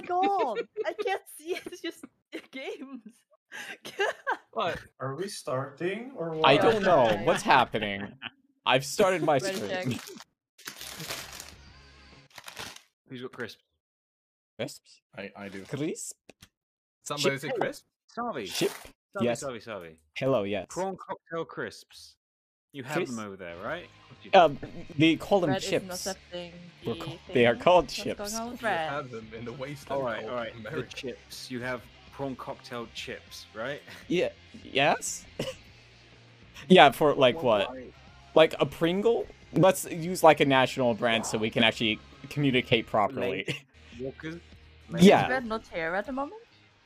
my god! I can't see it. It's just games. What? Are we starting or what? I don't know what's happening. I've started my stream. Who's got crisp? Crisps? I, I do. Crisp? Somebody say crisp? Savi. Chip? Savi, Yes. Savi, Savi. Hello, yes. Prawn cocktail crisps. You have Crisp? them over there, right? Of course. Um, they call them Red isn't chips. the ca- they are called What's chips. going on with You have them in the wasteland. all right, called all right. The chips. You have prawn cocktail chips, right? Yeah. Yes. yeah, for like Well, what? why- Like a Pringle? Let's use like a national brand so we can actually communicate properly. Walkers? Yeah. Is Red not here at the moment?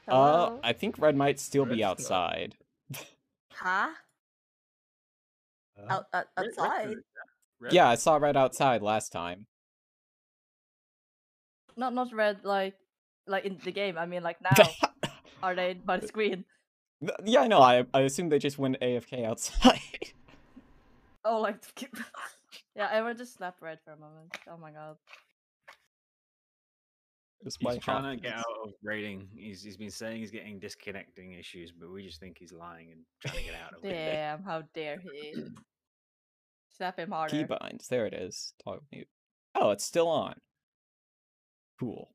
Uh, I think Red might still be Red's not. outside. huh? Huh? Uh, out, out, Red outside? Red? Yeah, I saw Red outside last time. Not not red like like in the game. I mean like now. Are they by the screen? yeah, I know. I I assume they just went AFK outside. Oh, like yeah. Everyone just slapped red for a moment. Oh my god. It's He's my trying to get out of raiding. He's he's been saying he's getting disconnecting issues, but we just think he's lying and trying to get out of it. Damn! How dare he? Slap him harder. Keybinds. There it is. Toggle mute. Oh, it's still on. Cool.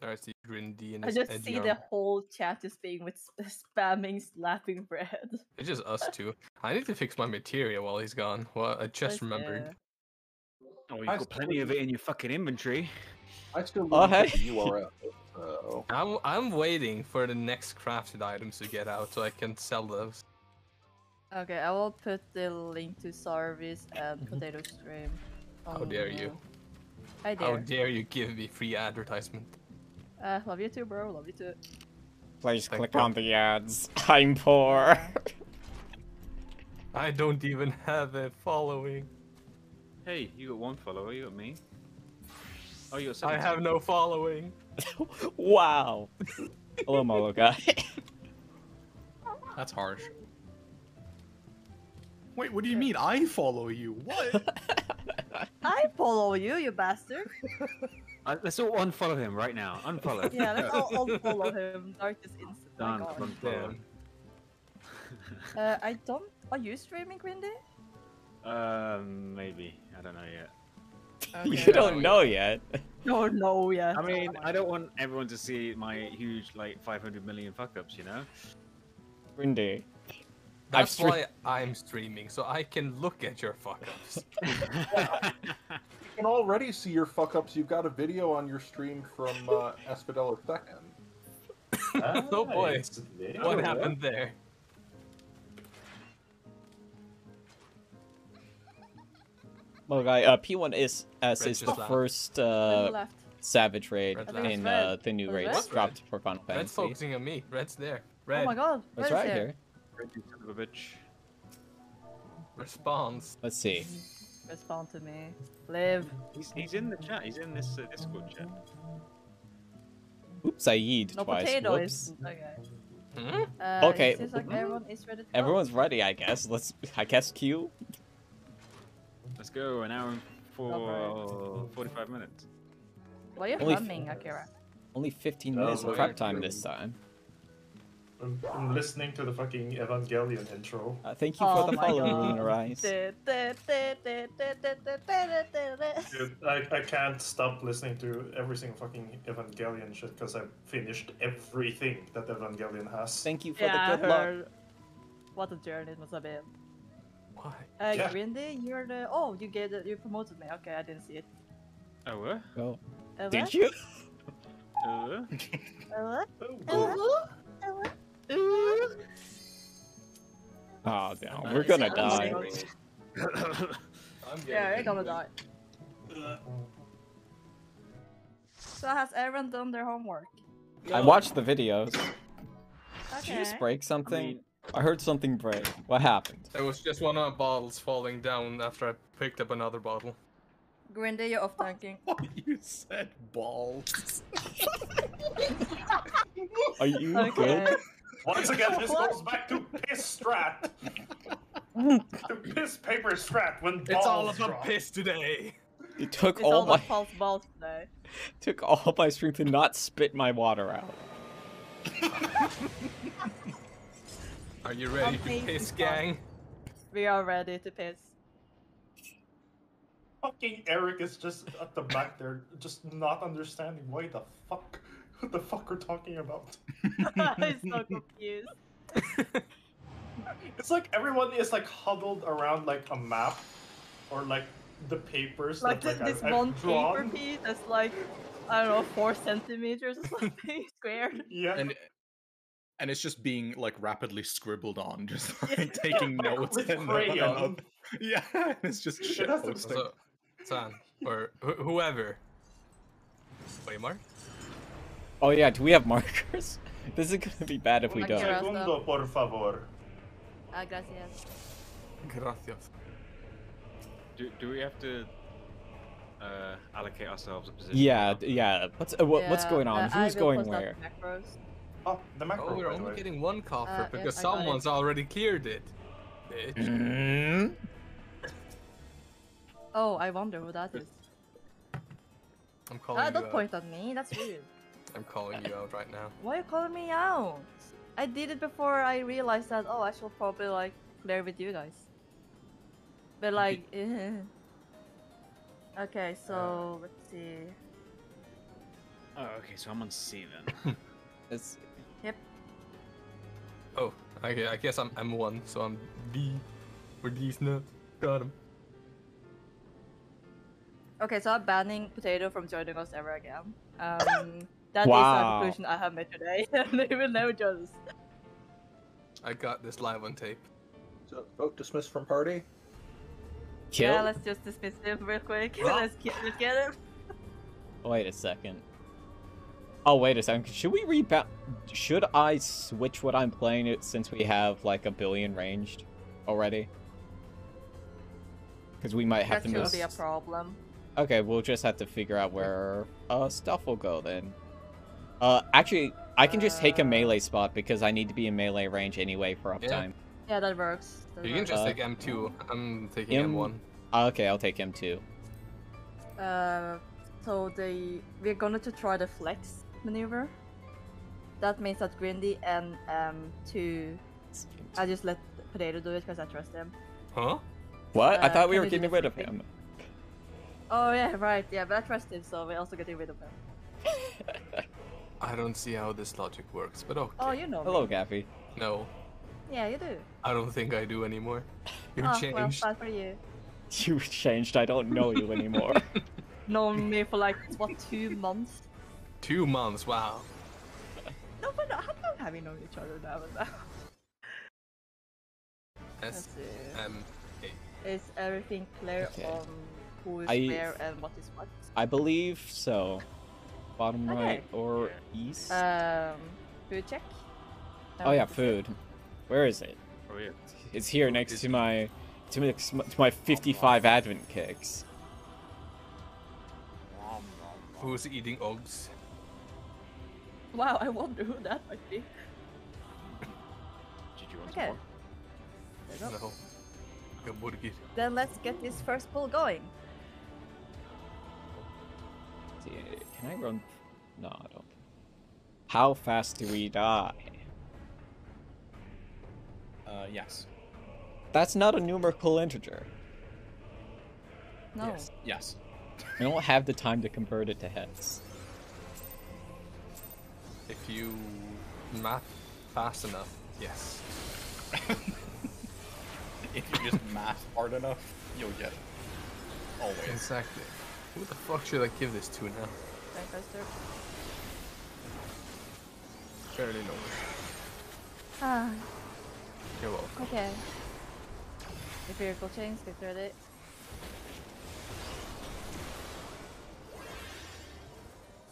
I see Grindy and I just Eddie see arm. the whole chat just being with s- spamming, slapping red. It's just us two. I need to fix my materia while he's gone. Well, I just But, remembered. Oh, you've got plenty of it in your fucking inventory. I still Oh, don't hey. the URL. So I'm I'm waiting for the next crafted items to get out so I can sell those. Okay, I will put the link to Sarvis and Potato Stream. How on, dare you. uh, I How dare. dare you give me free advertisement? Uh, love you too, bro. Love you too. Please Thank click you. on the ads. I'm poor. I don't even have a following. Hey, you got one follower. You got me. Oh, you got I have no following. wow. Hello, Molo guy. That's harsh. Wait, what do you mean I follow you? What? I follow you, you bastard. Uh, let's all unfollow him right now. Unfollow. Yeah, let's all, all follow him. Darkest instant. Done. God. Unfollow. Uh, I don't. Are you streaming, Grindy? Um, maybe. I don't know yet. You don't know yet. No, no, yeah. I mean, I don't want everyone to see my huge, like, 500 million fuck ups, you know? Rindy. That's stre- why I'm streaming, so I can look at your fuck ups. you can already see your fuck ups. You've got a video on your stream from uh, Asphodelos Second. Oh, boy. Yeah. what happened there? Molo guy. Uh, P1 is S is the just laughed. first uh left. Savage raid Red I think it's in uh, the new Was it raids red? dropped for Final Fantasy. Red's Fantasy. focusing on me. Red's there. Red Oh my god. That's Red is right here. Red, You son of a bitch. responds. Let's see. Respond to me. Live. He's, he's in the chat. He's in this uh, Discord chat. Oops, I yeed No twice. potato Whoops. Okay. Hmm? Uh, Okay. It seems like everyone is ready to. Everyone's ready, I guess. Let's. I guess Q. Let's go. An hour and four, Alright. 45 minutes. Why are you Only humming, Akira? Only 15 Oh, minutes of prep time this time. I'm, I'm listening to the fucking Evangelion intro. Uh, thank you Oh for the my follow, God. Lunar Dude, I, I can't stop listening to every single fucking Evangelion shit because I've finished everything that Evangelion has. Thank you for Yeah, the good luck. What a journey it must have been. Why? Uh, Yeah. Grindy, you're the. Oh, you gave the. You promoted me. Okay, I didn't see it. Oh, what? Oh. Uh, Did what? you? Uh, Uh, what? Oh, Uh, what? Oh no, I'm we're not gonna saying- die. I'm Yeah, you're getting gonna die. So has everyone done their homework? I watched the videos. Did Okay. you just break something? mean- I heard something break. What happened? It was just one of my bottles falling down after I picked up another bottle. Grindy, you're off tanking. you said balls. Are you Okay. good? Once again, this What? goes back to piss strat. to piss paper strat when balls It's all about drop. piss today. You took It's all all my. about false balls today. took all my strength to not spit my water out. Are you ready to piss, fun. gang? We are ready to piss. Fucking Eric is just at the back there, just not understanding why the fuck, what the fuck we're talking about. I'm so confused. It's like everyone is like huddled around like a map, or like the papers Like that like this I, I've one paper drawn. piece that's like, I don't know, four centimeters or something squared. Yeah, and and it's just being like rapidly scribbled on, just like taking notes with and, crayon. yeah, it's just It shit has. So, San, or wh- whoever. Wait, Mark? Oh yeah, do we have markers? This is gonna be bad if we don't. Segundo, por favor. Ah, gracias. Gracias. Do, do we have to uh, allocate ourselves a position? Yeah, yeah. What's uh, what, what's going on? uh, Who's going where? Macros. Oh, the macro. Oh, we're only getting one coffer Uh, because yes, it. someone's already cleared it. Bitch. Mm, Oh, I wonder who that is. I'm calling Ah, you don't out. point at me. That's weird. I'm calling you out right now. Why are you calling me out? I did it before I realized that. Oh, I should probably like clear with you guys. But like, okay. So let's see. Oh, okay, so I'm on C then. it's, Oh, okay. I guess I'm M1, so I'm D. For D's nuts. Got him. Okay, so I'm banning Potato from joining us ever again. Um, that is Wow. the conclusion I have made today. they will never join us. I got this live on tape. So, vote dismissed from party. kill. Yeah, let's just dismiss him real quick. let's, get, let's get him. Wait a second. Oh wait a second. Should we rebound? Should I switch what I'm playing it since we have like a billion ranged already? Because we might have That to should miss. be a problem. Okay, we'll just have to figure out where uh stuff will go then. Uh, actually, I can just take a Uh, melee spot because I need to be in melee range anyway for uptime. Yeah, that works. That You can just Uh, take M2. I'm taking M- M1. Uh, okay, I'll take M2. Uh, so the we're gonna to try the flex maneuver. That means that Grindy and um two. I just let Potato do it because I trust him. Huh? What? I uh, thought we were getting rid of him. Oh yeah, right. Yeah, but I trust him, so we're also getting rid of him. I don't see how this logic works, but okay. Oh, you know. me. Hello, Gaffy. No, Yeah, you do. I don't think I do anymore. You oh, well, bad for you. You changed. I don't know you anymore. Known me for like what two months? Two months, wow. No, but how long have we known each other now? now? Let's see. M A. Is everything clear Okay. on who is I- where and what is what? I believe so. Bottom Okay. right or east? Um, food check. oh yeah, food. Where is it? Oh yeah. It's here next to my to my, to my 55 advent cakes. Who's eating Ogs? Wow, I wonder who that might be. Did you want Okay. some more? There you go. No. Hamburger. Then let's get this first pull going. See, Can I run? No, I don't. How fast do we die? Uh, yes. That's not a numerical integer. No. Yes. Yes. I don't have the time to convert it to heads. If you math fast enough, yes. if you just math hard enough, you'll get it. Always. Exactly. Who the fuck should I give this to now? Right, Buster. Barely know. Ah, You're welcome. okay. Empirical chains, get ready.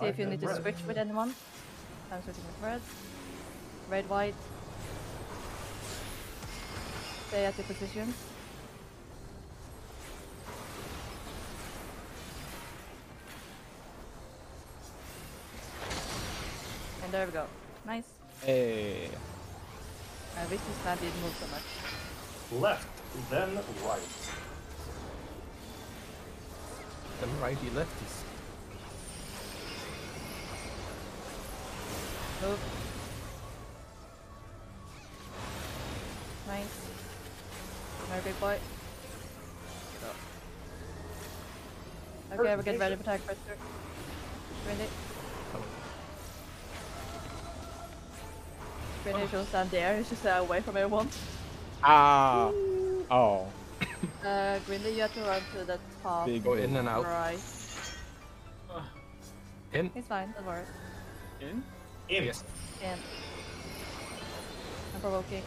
See if you I'm need to red. switch with anyone. I'm switching with red. Red, white. Stay at your position. And there we go. Nice. Hey. I wish this man didn't move so much. Left, then right. Them righty lefties. Move. Nice. Very big boy. Okay, we're getting ready to attack first. Grindy. Grindy should stand there, it's just uh, away from everyone. Ah. Oh. Uh, Grindy, you have to run to the top Big Go in and out. right. In. He's fine, don't worry. In? In. Yes. And I'm provoking.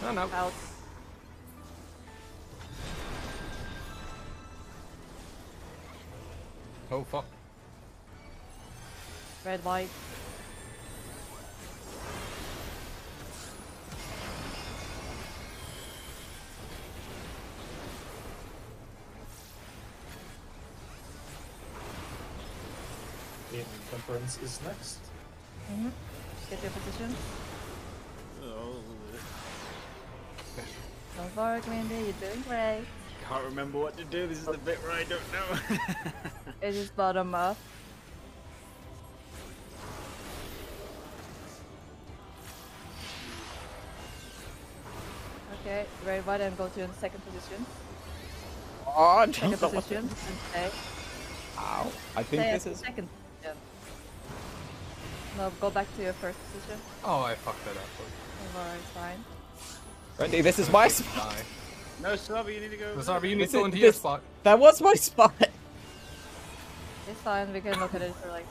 No, no. Out. Oh fuck. Red, light. In temperance is next. Mm-hmm. Get your position. Oh, worry, Grindy, you're doing great. can't remember what to do. This is the bit where I don't know. It is bottom up. Okay, red, white, and go to the second position. Oh, Second position, stay. Ow. I think Stay this is. second. No, go back to your first position. Oh, I fucked that up. Don't fine. Randy, this is my spot. Die. no, Slavi, you need to go. Sorry, you need to go is- into your spot. That was my spot. It's fine, we can look at it for like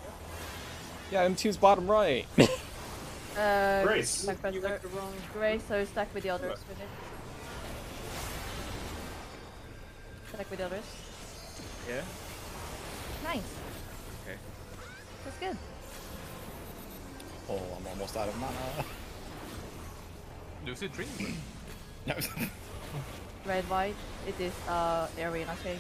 Yeah, M2's bottom right. Uh, Grace. You faster. went the wrong. Grace, so stack with the others with it. Stack with the others. Yeah. Nice. Okay. That's good. Oh, I'm almost out of mana. Lucid dream. No. Red, white. It is uh arena change.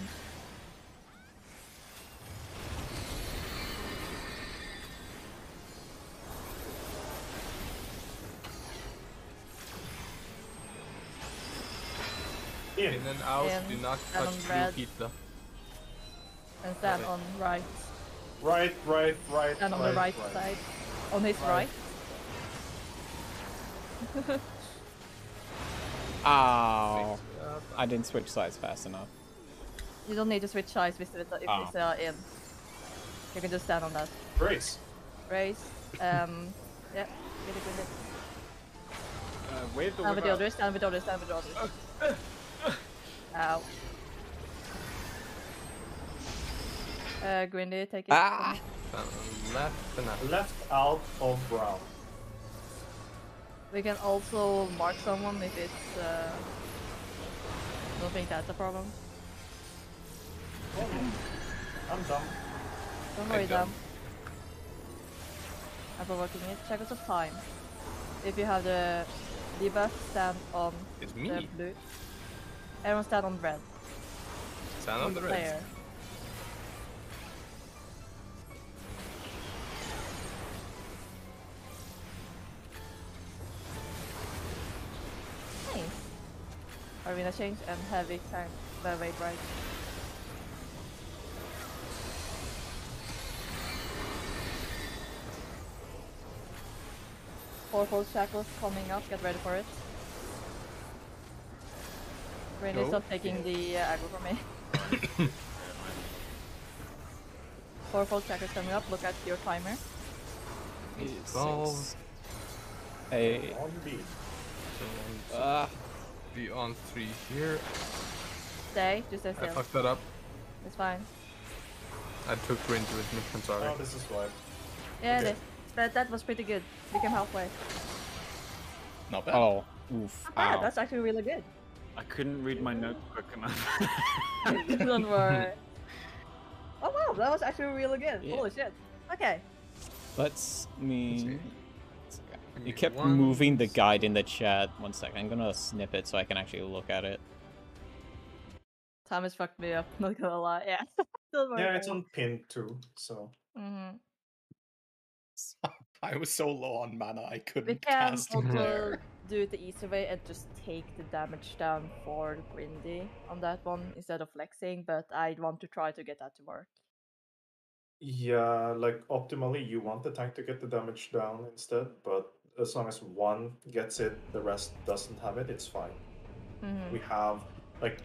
In. In and out. In, Do not and touch on blue pizza. And stand on right. Right, right, right. And on the right side. On his right. Right. Ow. I didn't switch sides fast enough. You don't need to switch sides if it's, if Ah. it's uh, in. You can just stand on that. Grace. Raise. Um, yeah, get it, get it. Uh, wave the Stand with the whip out. others, stand with the others, stand with the others. Ow. Uh, Grindy, take it. Ah. Uh, left and out. Left out of brown. We can also mark someone if it's. Uh, don't think that's a problem. I'm done. Don't worry, don't. them. I'm provoking it. Check out of time. If you have the debuff, stand on It's the me. blue. Everyone stand on red. Stand on the red. Player. Nice. Arena change and heavy time. The wait right. Fourfold shackles coming up. Get ready for it. Rainy, Go. stop taking the uh, aggro from me. Fourfold shackles coming up. Look at your timer. Twelve. Six. Hey. On your beat. So Uh, be on three here. Stay. Just stay I still. fucked that up. It's fine. I took Grinch with me. I'm sorry. Oh, this is why. Yeah, Okay. it is. But that was pretty good. We came halfway. Not bad. oh. Oof. Not bad. Ow. That's actually really good. I couldn't read my note quick enough. Don't worry. Oh wow, that was actually really good. Yeah. Holy shit. Okay. Let's me. See. You kept one moving the guide in the chat. One second. I'm gonna snip it so I can actually look at it. Thomas fucked me up. Not gonna lie. Yeah. Yeah, it's on pin too, so. hmm I was so low on mana, I couldn't we can cast also there. do it the easy way and just take the damage down for Grindy on that one instead of flexing, but I want to try to get that to work. Yeah, like optimally, you want the tank to get the damage down instead, but as long as one gets it, the rest doesn't have it, it's fine. Mhm. We have, like,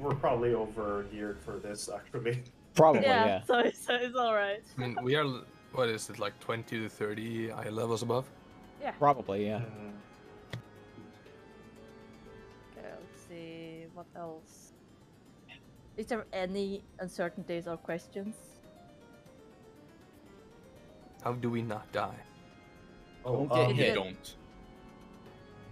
we're probably over geared for this actually. Probably, Yeah, yeah. so it's, so it's all right. I mean, we are what is it like 20 to 30 eye levels above? Yeah. Probably, yeah. Mm, Okay, let's see what else. Is there any uncertainties or questions? How do we not die? Oh, Don't get um, hit. Don't.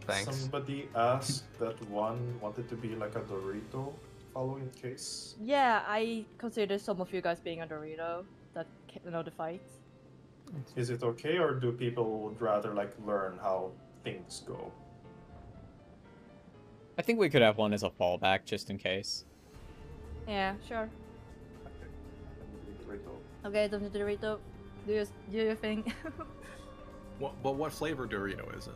Thanks. Somebody asked that one wanted to be like a Dorito following case. Yeah, I consider some of you guys being a Dorito that ca- know the fight. Is it okay, or do people would rather like learn how things go? I think we could have one as a fallback just in case. Yeah, sure. Okay. Dorito. Okay, Dr. Dorito, do your, do your thing. What, but what flavor Dorito is it?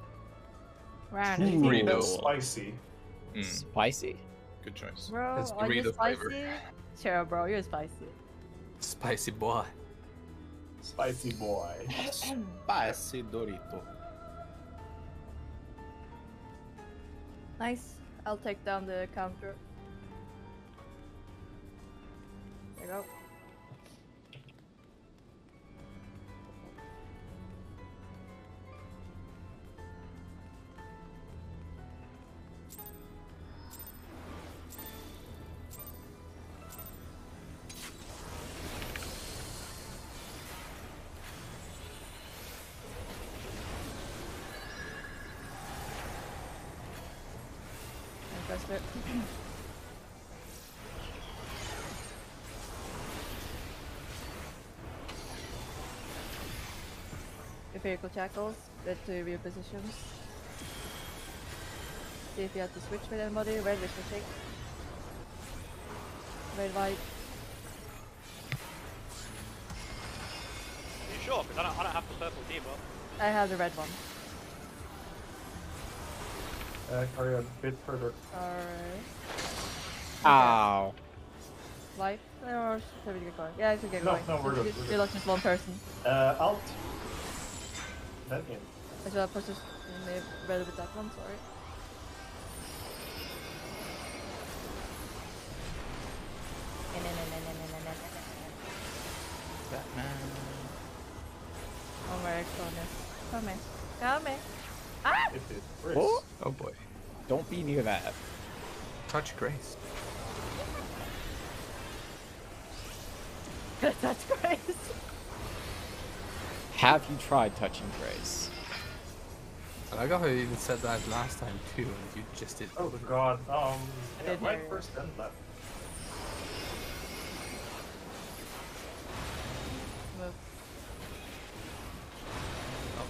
Round. Ooh. Anything that's Dorito. spicy. Mm, Spicy? good choice. Bro, It's are you Dorito spicy? flavor. Sure, bro, you're spicy. Spicy boy. Spicy boy. Spicy Dorito. Nice. I'll take down the counter. There you go. Fantastic. Your vehicle tackles, red to rear positions. See if you have to switch with anybody, red the shake. Red white. Are you sure? Because I don't, I don't have the purple debuff. I have the red one. Uh, carry a bit further. Alright. Ow. Life? Or should we get going? Yeah, I should get No, going. no, we're good, You- we're You good. just one person. Uh, out. Then in. I should have pushed this maybe rather with that one, sorry. Oh my goodness. Come here. Come here. Ah! If it works. Oh, Oh boy. Don't be near that. Touch Grace. That's great. Have you tried touching Grace? And I got how you even said that last time too, and you just did. Oh my god. Um. I Yeah, did right hear you. first, then left. Move.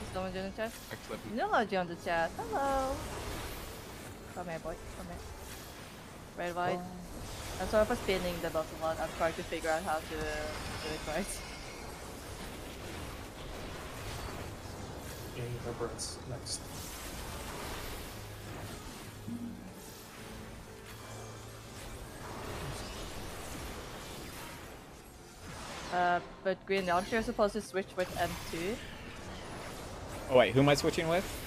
Is someone doing the chat? Excellent. No, not doing the chat. Hello. Come here, boy. Come here. Red, white. I'm sorry for spinning the dot a lot. I'm trying to figure out how to do it right. In Remembrance next. Uh, but Green, aren't you supposed to switch with M2? Oh wait, who am I switching with?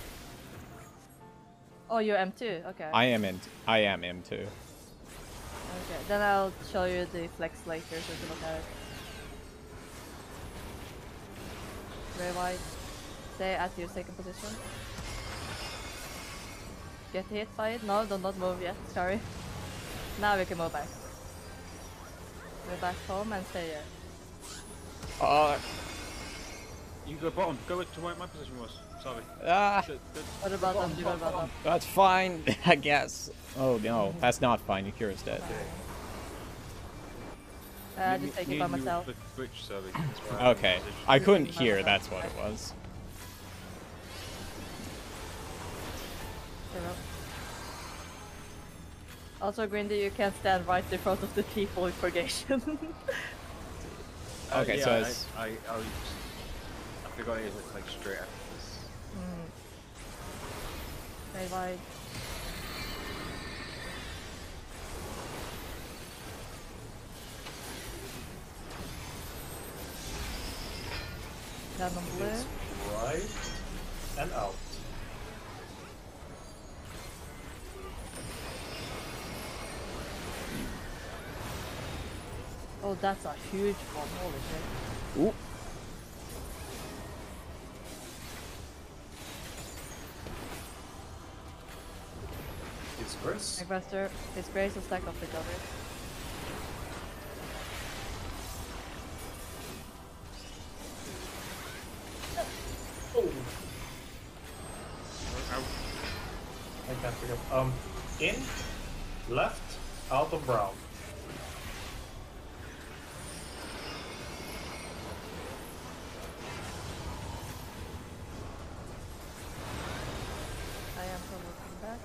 Oh, you're M2. Okay. I am in. I am M2. Okay, then I'll show you the flex later so you can look at it. Very wide. Stay at your second position. Get hit by it? No, do not move yet. Sorry. Now we can move back. Move back home and stay here. Uh, You can go bottom. Go to where my position was. Sorry. ah, Shit, good. What about them? What about that's fine, I guess. Oh no, that's not fine. Yakira's dead. Uh, I just take it by you myself. flick Switch, sorry. That's why I'm in Okay. I couldn't hear. myself. That's what it was. Also, Grindy, you can't stand right in front of the people in purgation. Uh, Okay, yeah, so I, it's- I, I, was, I forgot it was like straight after this. Hmm. Very wide. Then on blue. Right and out. Oh, that's a huge one. Holy shit. Ooh. It's Chris. His grace will stack off each other. Oh, I can't figure. Um, in, left, out of brown. I am looking back.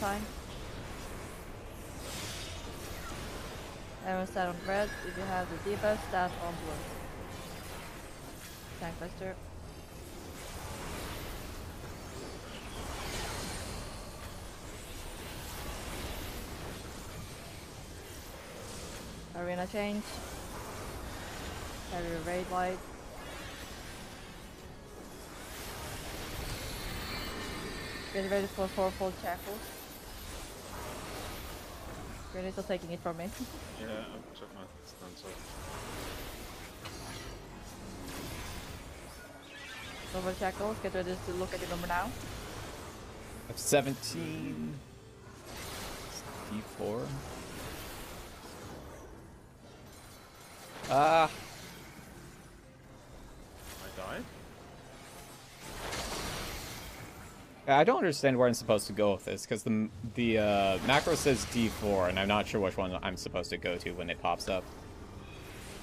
The. Everyone stand on red. If you have the debuff, stand on blue. Tank Buster. Arena change. Heavy raid light. Get ready for fourfold shackles. Really still taking it from me. Yeah, I took my stance off. Silver shackles, get ready to look at your number now. I have 17. D4. Ah, I don't understand where I'm supposed to go with this because the the uh, macro says D4, and I'm not sure which one I'm supposed to go to when it pops up.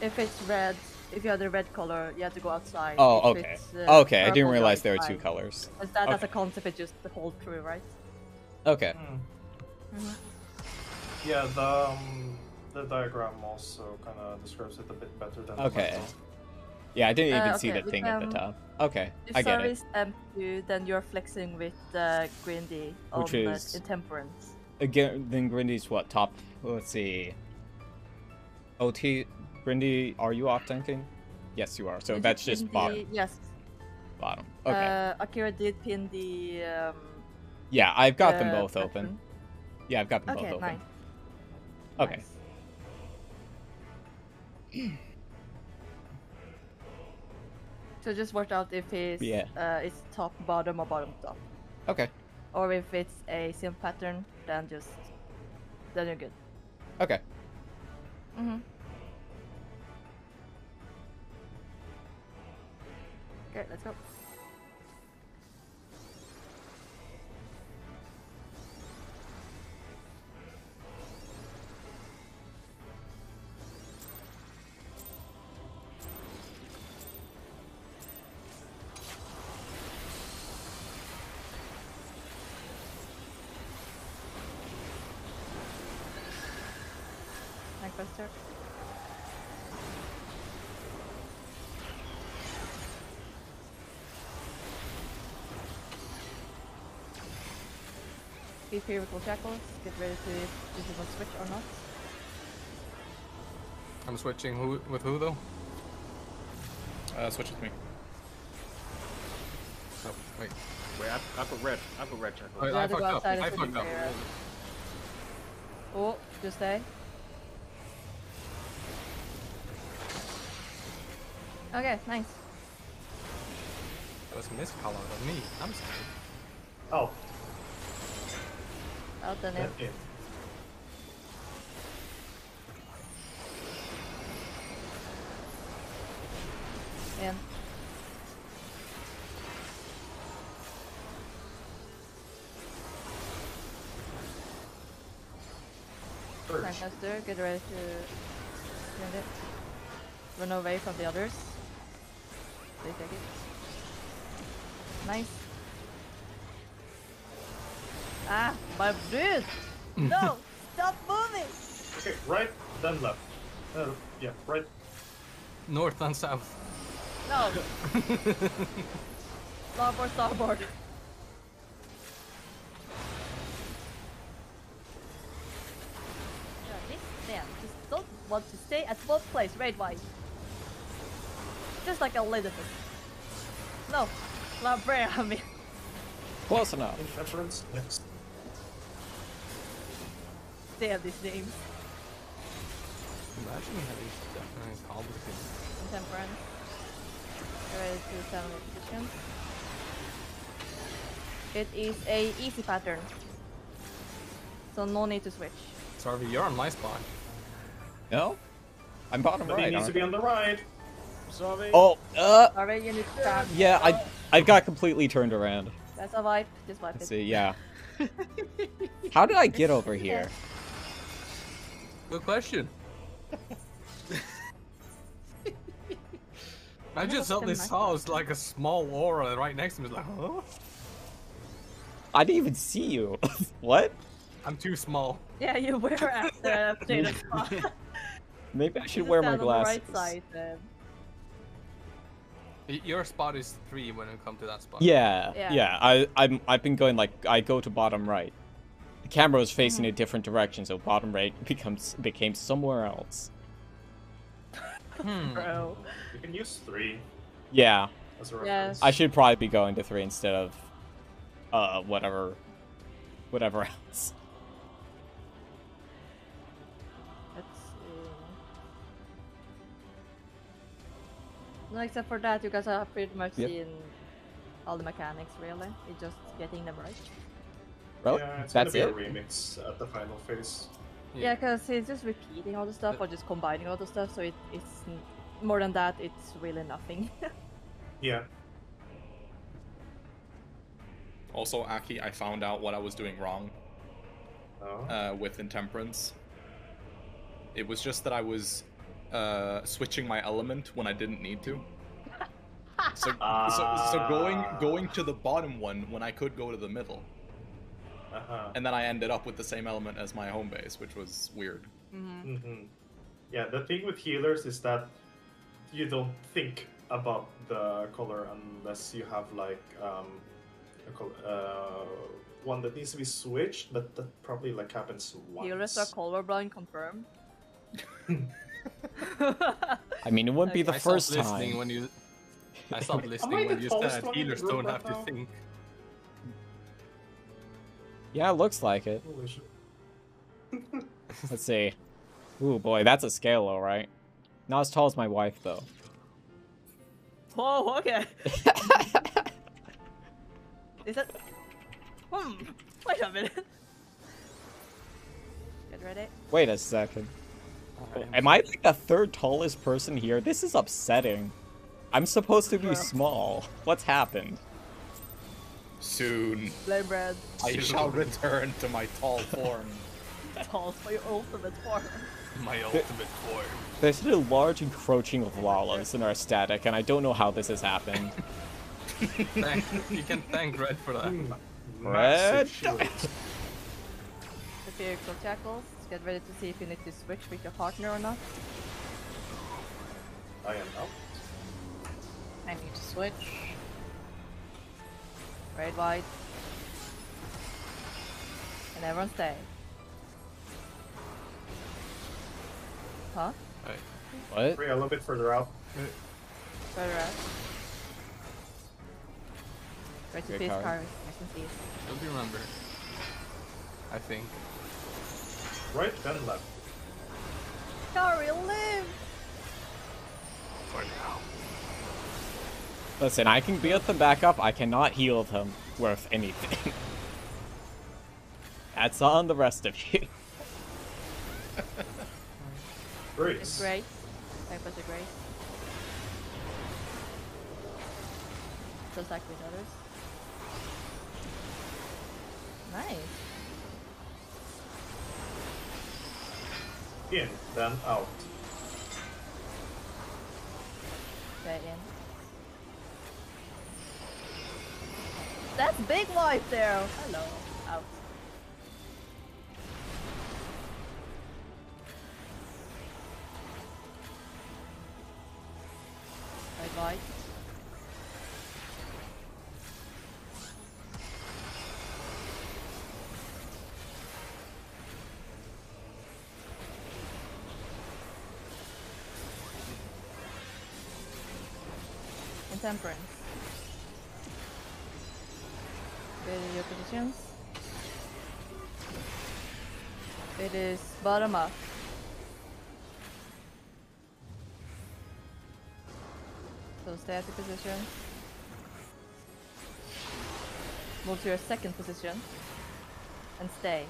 If it's red, if you have the red color, you have to go outside. Oh, If okay. uh, Okay, I didn't realize there were two colors. As that as Okay. a concept, it just hold true, right? Okay. Hmm. Yeah, the um, the diagram also kind of describes it a bit better than. the Okay. Yeah, I didn't Uh, even see okay, the thing at the um, top. Okay, If I get it. service M2, then you're flexing with uh, Grindy on Which the is- Intemperance. Again, then Grindy's what top? Let's see. OT, Grindy, are you off tanking? Yes, you are. So that's just the- bottom. Yes. Bottom. Okay. Uh, Akira did pin the. Um, yeah, I've got them the both open. Yeah, I've got them Okay, both open. nice. Okay. Nice. So just watch out if it's Yeah. uh, it's top bottom or bottom top, Okay. or if it's a sim pattern, then just then you're good. Okay. Mhm. Okay, let's go. Be Empirical Shackles, get ready to if you want to switch or not. I'm switching who with who though? Uh, switch with me. Oh, wait. Wait, I, I put red. I put red check. I, You I have to go fucked up. I fucked up. your, Oh, just stay. Okay, nice. That was miscolored on me. I'm sorry. Oh, Out and in. that in. In. Purge. Lancaster, get ready to send it. Run away from the others. They take it. Nice. Ah, my dude! No! Stop moving! Okay, right, then left. Uh, yeah, right. North and south. No! starboard, starboard. Yeah, this man just don't want to stay at one place, right? Why? Just like a little bit. No, La Brea, I mean. Close enough. Intemperance next. They have these names. Imagine having uh, complicated. Intemperance. Ready to seven position. It is a easy pattern. So no need to switch. Sarvi, you're on my spot. No? I'm bottom But he right. needs to aren't be on the right. Sorry. Oh, uh, Alright, you need to grab. yeah, I I got completely turned around. That's a wipe. Just wipe Let's it. see, yeah. How did I get over here? Good question. I just suddenly Nice. saw it's like a small aura right next to me. Like, huh? I didn't even see you. what? I'm too small. Yeah, you were at the potato spot. Maybe I should wear my stand on glasses. the right side then. Your spot is three when it comes to that spot. Yeah, Yeah. yeah. I I'm I've been going like I go to bottom right. The camera was facing Mm-hmm. a different direction, so bottom right becomes became somewhere else. Hmm. Bro. You can use three Yeah, as a Yeah. reference. I should probably be going to three instead of uh whatever whatever else. Let's see. No, except for that, you guys have pretty much Yep. seen all the mechanics, really. It's just getting them right. Well, yeah, it's that's gonna it. be a remix at the final phase. Yeah, because he's just repeating all the stuff or just combining all the stuff, so it, it's more than that, it's really nothing. Yeah. Also, Aki, I found out what I was doing wrong Oh. uh, with Intemperance. It was just that I was uh, switching my element when I didn't need to. So, so, so going going to the bottom one when I could go to the middle, uh-huh. and then I ended up with the same element as my home base, which was weird. hmm Yeah, the thing with healers is that you don't think about the color unless you have like um, a col- uh, one that needs to be switched, but that probably like happens once. Healers are colorblind confirmed. I mean, it wouldn't be the I first time. when you. I stopped Am I listening when you said one in the healers don't right have to think. Yeah, it looks like it. Holy shit. Let's see. Ooh boy, that's a scale, all right. Not as tall as my wife though. Oh, okay. Is that. Hmm. Wait a minute. Get ready. Wait a second. Am I like the third tallest person here? This is upsetting. I'm supposed to be small. What's happened? Soon, Blame bread. I shall return to my tall form. Tall for your ultimate form. My ultimate form. There's a large encroaching of Lalas in our static, and I don't know how this has happened. Thank, you can thank Red for that. Hmm. Red? Massive shield. Prepare your tackles. Get ready to see if you need to switch with your partner or not. I am out. I need to switch. Red, white. And everyone stay. Huh? Right. What? Three a little bit further out. Further out. Right to Good face card. card. I can see it. You'll remember. I think. Right, then left. Kari, live! For now. Listen, I can build them back up. I cannot heal them worth anything. That's on the rest of you. Great. Grace. great. Type was a great. Just like with others. Nice. In, then out. Stay in. That's big wife there. Hello. Out. Red white. Intemperance. Your positions. It is bottom up. So stay at the position. Move to your second position. And stay.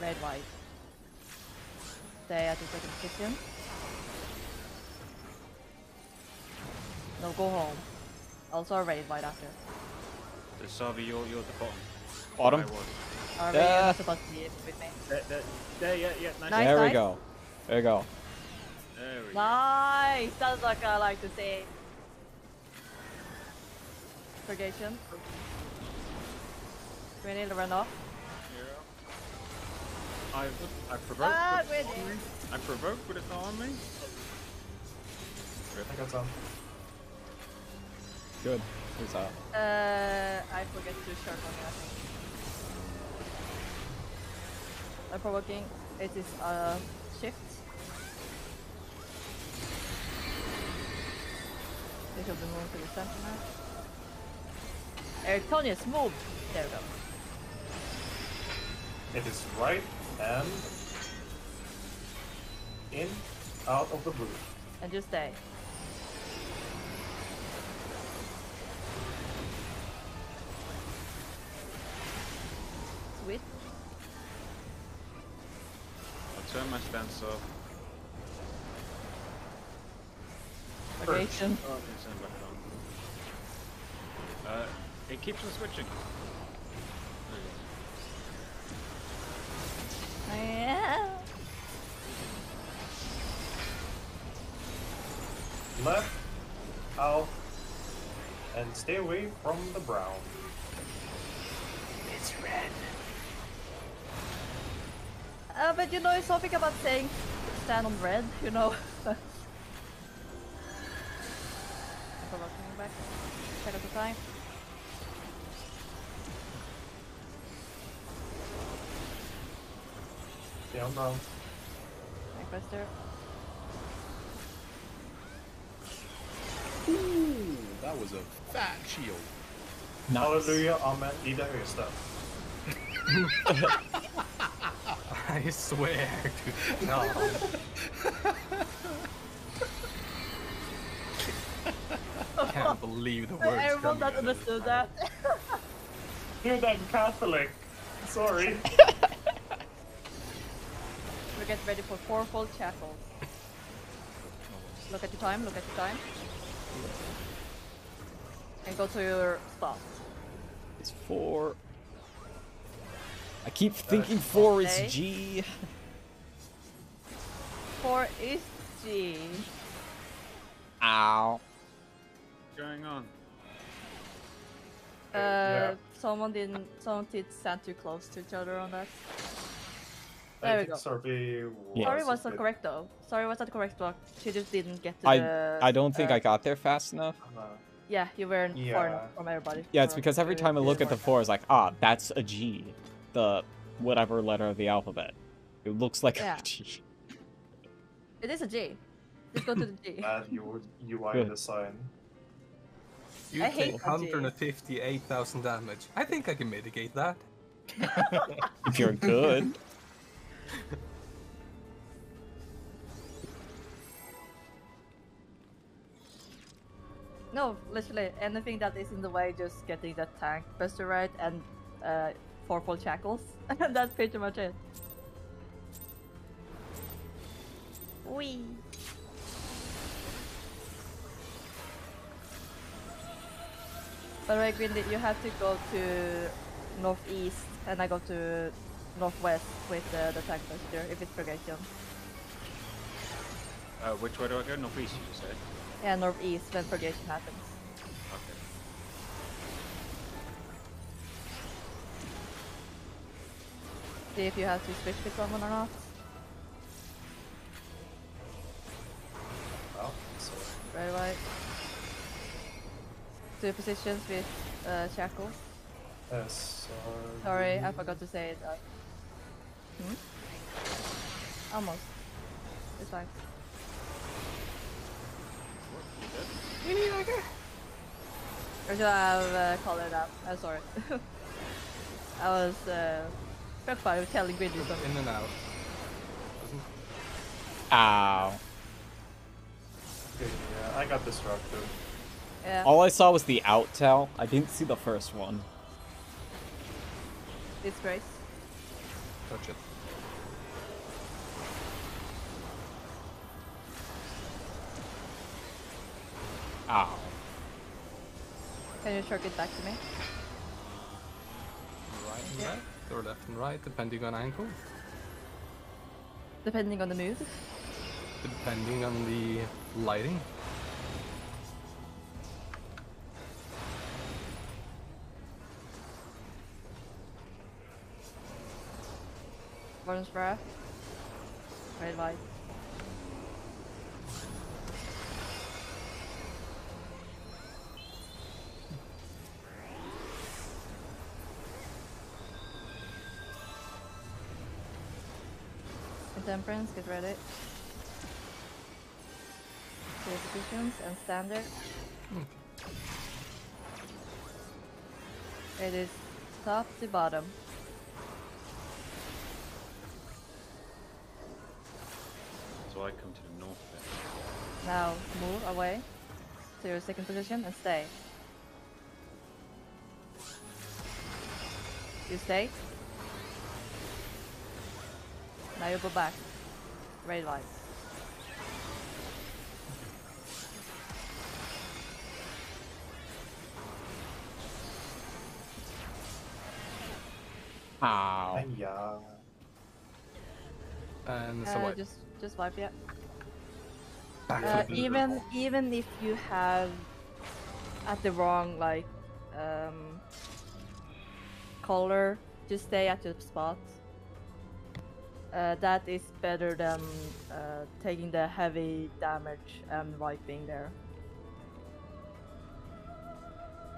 Red white. Stay at the second position. No, go home. Also red white after. So Savi, you're, you're at the bottom. Bottom? I was. Alright, Yeah. you're supposed to be with me. There, there, there, yeah, yeah, nice. Nice, there we go. There we go. There we go. Nice! That's like I like to say. Purgation. We need to run off. I, I provoked. Ah, but it's Gwynny. on me. I provoked, but it's not on me. I got some. Good. Who's up? Uh, I forget to short on you, I think. I'm provoking. It is a shift. It should be moved to the center now. Erichthonios, move! There we go. It is right and in, out of the blue. And just stay. Sweet. I'll turn my stance off. Purgation. Oh, back on. Uh, it keeps on switching. There we go. Yeah. Left, out, and stay away from the brown. It's red. Uh, but you know, it's something about saying stand on red, you know. I'm coming back. Check out the time. Stay on brown. My quester. Ooh, that was a fat shield. Nice. Hallelujah, amen, i det högsta. I swear to God. I can't believe the words Everyone coming that out understood that. mouth. Dude, I'm Catholic. Sorry. we get ready for fourfold shackles. Look at the time, look at the time. And go to your spot. It's four. I keep thinking four is G. Four is G. Ow. What's going on? Uh, yeah. someone didn't, someone did stand too close to each other on that. I There we think go. Sorby was Yeah. Sorry was not correct though. Sorry was not correct, but she just didn't get to I the. I don't think uh, I got there fast enough. uh, Yeah, you weren't far Yeah. enough from everybody. Yeah, it's because every time I look at the four, it's like, ah, that's a G. The whatever letter of the alphabet. It looks like Yeah. a G. It is a G. Just go to the G. bad U- UI Good. design. You I take that 158,000 damage. I think I can mitigate that. If you're good. No, literally anything that is in the way, just getting that tank buster right and uh, fourfold shackles. that's pretty much it. Wee. By the way, Grindy, you have to go to northeast, and I go to northwest with uh, the tank buster if it's progression. Uh, which way do I go? Northeast, you said. Yeah, northeast when purgation happens. See if you have to switch with someone or not. Well, so Right away. Two positions with uh, shackles. yes. Uh, Sorry, I forgot to say it. Uh, hmm? Almost. It's fine. We need like Or should I have uh, it out? I'm sorry. I was uh, preoccupied with telling Gridley something. In and out. Ow. Okay, yeah, I got distracted. Yeah. All I saw was the out tell. I didn't see the first one. It's Grace. Touch it. Ow. Can you chuck it back to me? Right and left, or left and right, depending on angle. Depending on the mood. Depending on the lighting. Orange breath. Red light. Intemperance, get ready. Positions and standard. It is top to bottom. So I come to the north bit. Now move away to your second position and stay. You stay. Now you go back. Red light. Ow. Yeah. And so Uh, what? just just wipe yeah. Uh, even even if you have at the wrong like um, color, just stay at your spot. Uh, that is better than uh, taking the heavy damage and wiping there.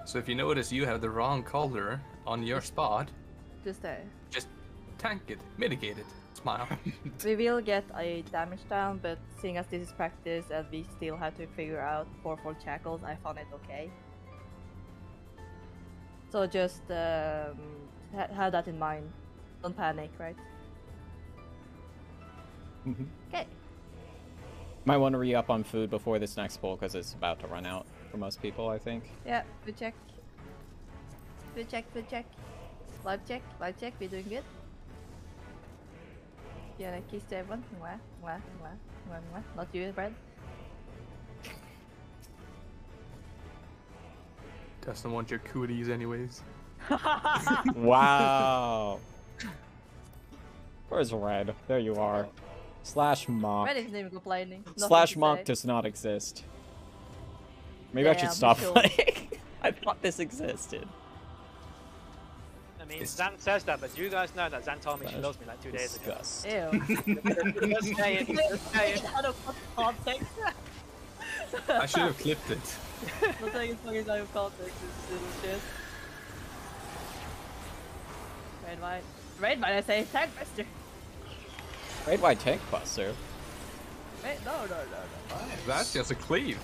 So if you notice you have the wrong color on your spot, Just stay. just tank it, mitigate it, smile. We will get a damage down, but seeing as this is practice and we still have to figure out 4-4 shackles, I found it okay. So just um, ha- have that in mind. Don't panic, right? Mm-hmm. Okay. Might want to re up on food before this next bowl because it's about to run out for most people, I think. Yeah, food check. Food check, food check. Live check, live check, we're doing good. Yeah, like kiss to everyone. Mwah, mwah, mwah, mwah, mwah. Not you, Brad. Doesn't want your cooties anyways. wow. Where's Red? There you are. Slash Monk. Brad isn't even complaining. Nothing Slash to Monk say. does not exist. Maybe I should stop sure. playing. I thought this existed. I mean, Zan says that, but you guys know that Zan told me she loves me like two days ago. Ew. Just saying, just saying. Out of context. I should have clipped it. Not saying it's fucking out of context, this little shit. Red white. Red white, I say, tag buster. Raid White Tank Buster. Wait, no, no, no, no. That's just a cleave.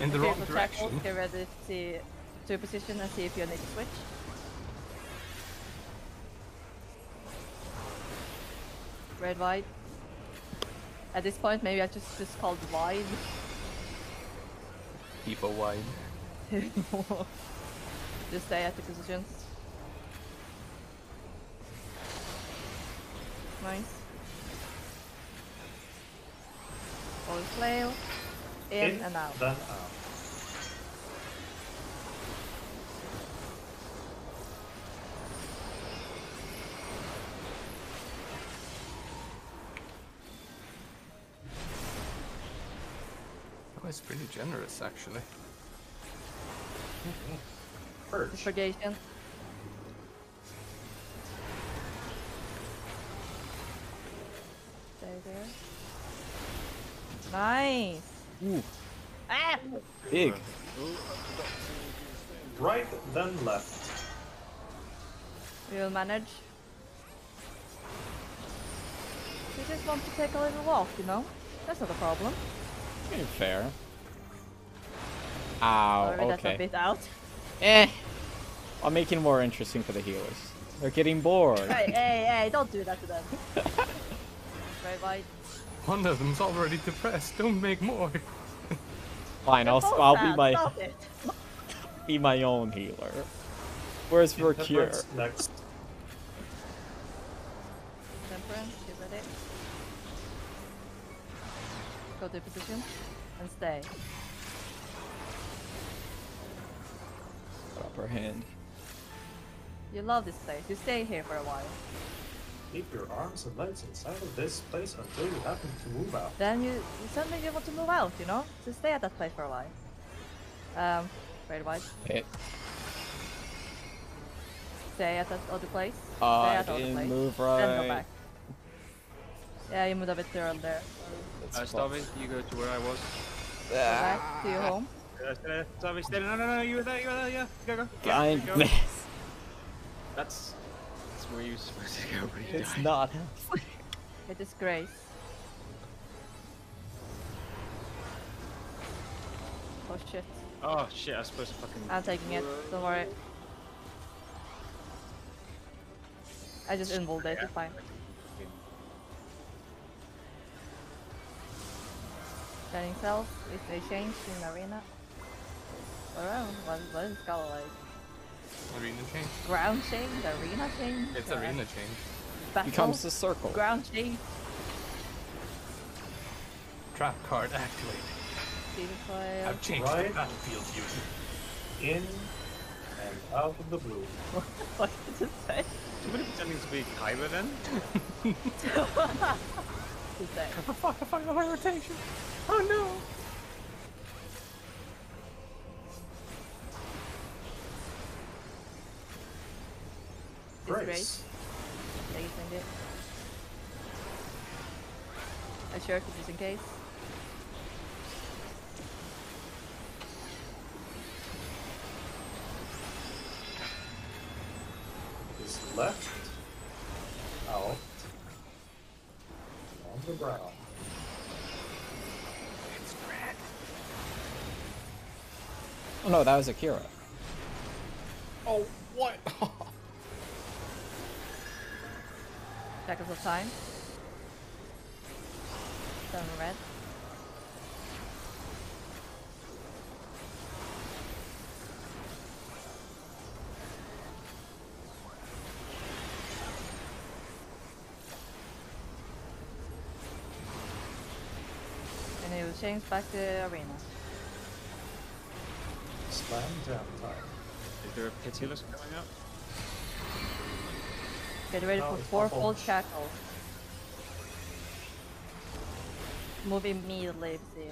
In the Okay, wrong for tackles, direction. Get ready to see to your position and see if you need to switch. Red white. At this point, maybe I just just called wide. Keep a wide. just stay at the positions. Nice. Oil flail. In, and out. Then out. That was pretty generous, actually. Purge. Purgation. Nice. Ooh, Ah! big. Right, then left. We will manage. We just want to take a little walk, you know? That's not a problem. Fair. Ow, Sorry, that's a bit out. Eh. I'm making it more interesting for the healers. They're getting bored. Hey, hey, hey, don't do that to them. Red, white. One of them's already depressed. Don't make more. Fine, I'll, I'll be my be my own healer. Where's for cure? Next. Temperance, get ready. Go to position and stay. Upper hand. You love this place. You stay here for a while. Keep your arms and legs inside of this place until you happen to move out. Then you, you suddenly you want to move out, you know? To stay at that place for a while. Um, red, white. Hit. Stay at that other place. Uh, stay I at the other didn't place. move Then go back. Yeah, you moved a bit early there. That's Uh, fine. You go to where I was. Go back to your home. Uh, stay, Starvey, stay. No, no, no, you were there, you were there, yeah. Go, go. Yeah, Kind go. That's, that's where you're supposed to go, but you It's died. not. It is Grace. Oh shit. Oh shit, I was supposed to fucking. I'm taking it. Don't worry. I just involved it. It's fine. Shining Cells. If they change in arena. Oh, what, what is it? Like Arena change. ground change, arena change. It's uh, arena change. battle, Becomes a circle. ground change. Trap card activated. Steven I've changed Right. the battlefield view. In and out of the blue. What the did it just say? Somebody pretending to be Kyber then? Did it say? What the fuck? I fucked up my rotation. Oh no. It's Grace. Grace. Take it, send it. A shirt just in case. Is left. Out. On the ground. Oh no, that was Akira. Oh, what? Seconds of time. Seven red. And it will change back to arena. Slam jam time. Is there a pitiless coming up? Get ready No, for four not full bulge. shackles. Move immediately if you see.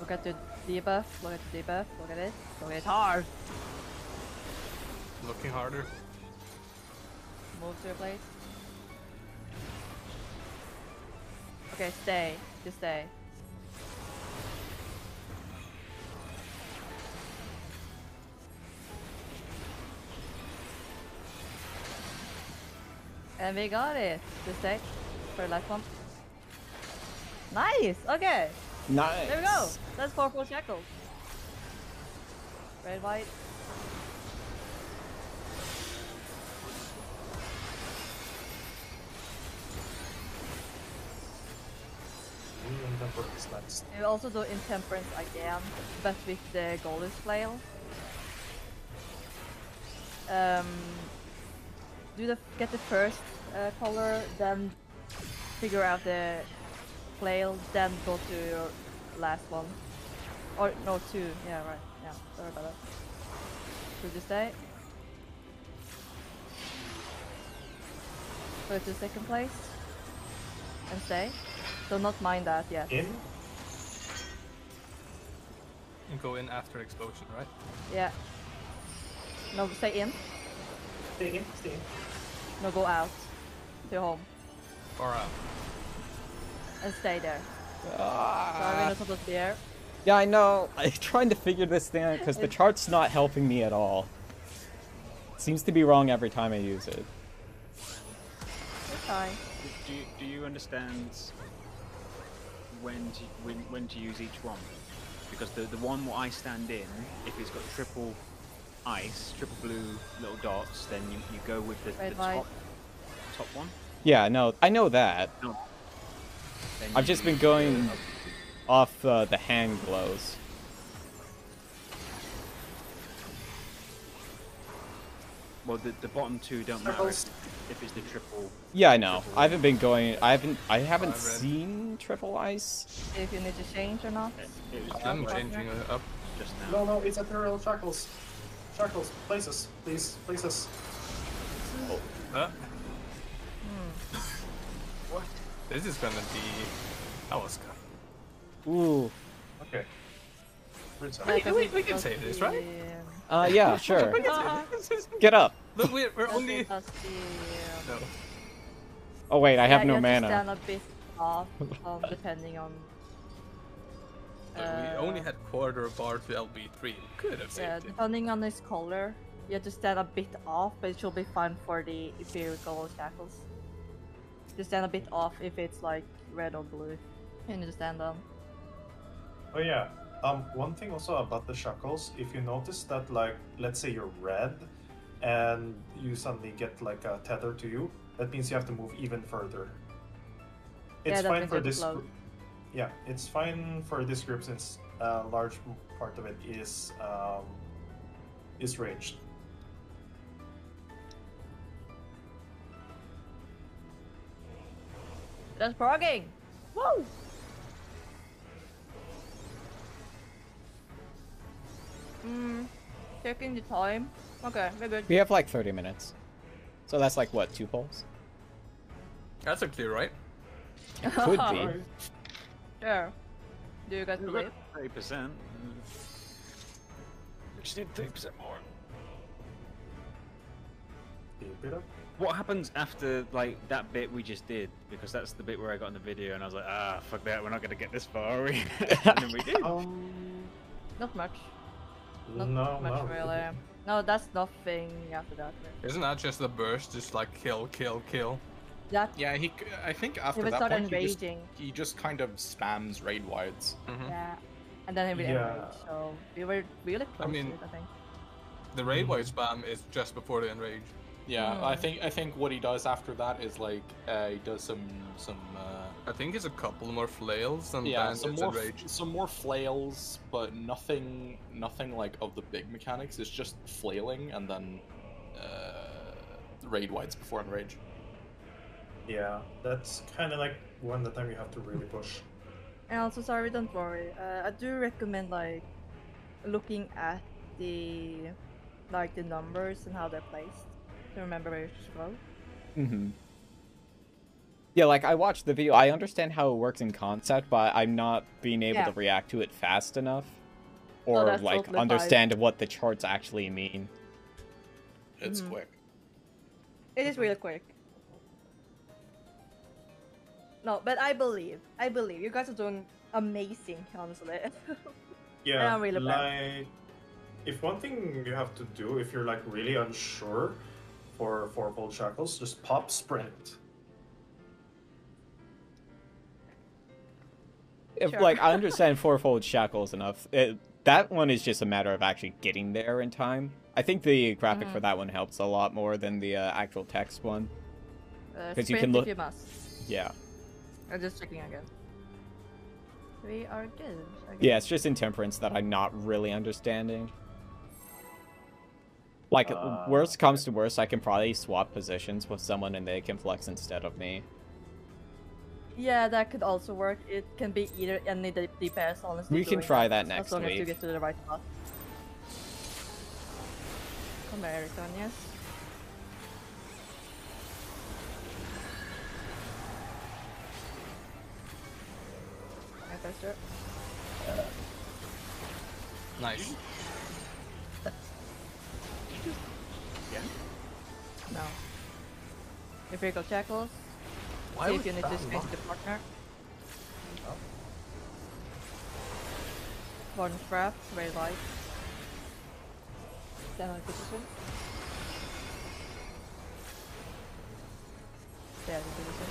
Look at the debuff, look at the debuff, look at it. Look at it hard. Looking harder. Move to your place. Okay, stay. Just stay. And we got it. Just stay. For life one. Nice! Okay. Nice. There we go. That's four full shackles. Red, white. Temperance also do intemperance again, but with the Gaoler's Flail. Um, do the get the first uh, color, then figure out the flail, then go to your last one. Or no, two. Yeah, right. Yeah, sorry about that. Should you stay? Go to second place and stay. So not mind that yet. In. And go in after explosion, right? Yeah. No, stay in. Stay in. Stay in. No, go out. To your home. Or out. And stay there. Ah. Sorry, not supposed to be there. Yeah, I know. I'm trying to figure this thing out because the chart's not helping me at all. Seems to be wrong every time I use it. It's fine. Do you, do you understand when to when, when to use each one? because the the one where I stand in, if it's got triple ice, triple blue little dots, then you, you go with the, Red the top top one. Yeah, no, I know that. Then I've just been going off uh, the hand glows. Well, the, the bottom two don't matter if, if it's the triple. Yeah, I know. I haven't been going. I haven't. I haven't I've seen triple ice. if you need to change or not. It was I'm changing it up. just now. No, no, it's aetherial shackles. Shackles, places, please, places. Uh. What? This is gonna be. That was good. Ooh. Okay. Rinse out. We- we- can save this, right? Uh, yeah, sure. Uh, Get up. Look, we're, we're only. it does the, No. Oh wait, I have yeah, no mana. stand a bit off, um, depending on. Look, we only uh, had quarter of bar to LB3. We could have Yeah, saved it. depending on his color, you have to stand a bit off, but it should be fine for the empirical shackles. You stand a bit off if it's like red or blue. You need to stand on. Oh yeah. Um, one thing also about the shackles, if you notice that, like, let's say you're red, and you suddenly get like a tether to you, that means you have to move even further. It's that fine for to this. gr- Yeah, it's fine for this group since a large part of it is um, is ranged. That's progging! Woo! Hmm. Checking the time. Okay, we're good. We have like 30 minutes. So that's like what, two polls? That's a clear, right? It Could be. Sure. Do you guys believe? Thirty percent. We just need thirty percent more. Keep. What happens after like that bit we just did? Because that's the bit where I got in the video and I was like, ah, fuck that, we're not gonna get this far, are we? and then we did. Um, Not much. Not no, much not really. No, that's nothing after that. Isn't that just a burst? Just like kill, kill, kill. That Yeah, he. c- I think after that started point, he just, he just kind of spams raid wides. Mhm. yeah, and then he would Yeah. enrage. So we were really close mean- to it, I think. The raid wide spam is just before the enrage. Yeah, I Hmm. think I think what he does after that is like uh, he does some some uh, I think it's a couple more flails and yeah then some more enrage. f- some more flails, but nothing nothing like of the big mechanics. It's just flailing and then uh, raid wides before enrage. Yeah, that's kind of like one the time you have to really push. And also, sorry, don't worry. Uh, I do recommend like looking at the like the numbers and how they're placed to remember where to go. Mm-hmm. Yeah, like I watched the video. I understand how it works in concept, but I'm not being able Yeah. to react to it fast enough, or that's like totally fine. understand what the charts actually mean. It's Mhm. quick. It is really quick. No, but I believe, I believe you guys are doing amazing, honestly. Yeah, I'm really bad. like if one thing you have to do if you're like really unsure for fourfold shackles, just pop sprint. If Sure. like I understand fourfold shackles enough, it, that one is just a matter of actually getting there in time. I think the graphic Mhm. for that one helps a lot more than the uh, actual text one. Uh, 'Cause you sprint can if look- you must. Yeah, I'm just checking again. We are good. Yeah, it's just intemperance that I'm not really understanding. Like, Uh, worst comes to worst, I can probably swap positions with someone and they can flex instead of me. Yeah, that could also work. It can be either any D- DPS, honestly. We can try that next As long as you get to the right spot. Come here, Ericon, yes. Right, that's it. Nice. Yeah. No. vehicle shackles. Why Save unit displays the partner. Oh. One strap, very light. Stand on position. Stay out position.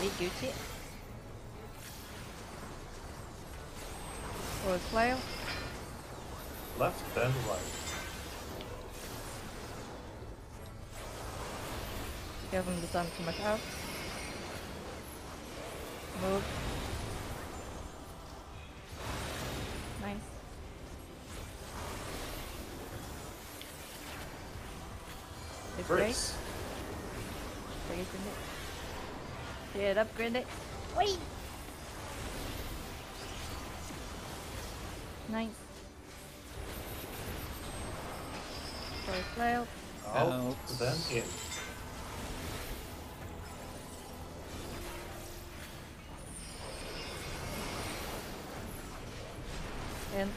Hey Gucci. World flail. Left, then right. Give him the time to much out. Move. Nice. It's great. Bricks. Take it, Grindy. Get up, Grindy. Wait. Nice. Forward flail. Out, Out. then in. In.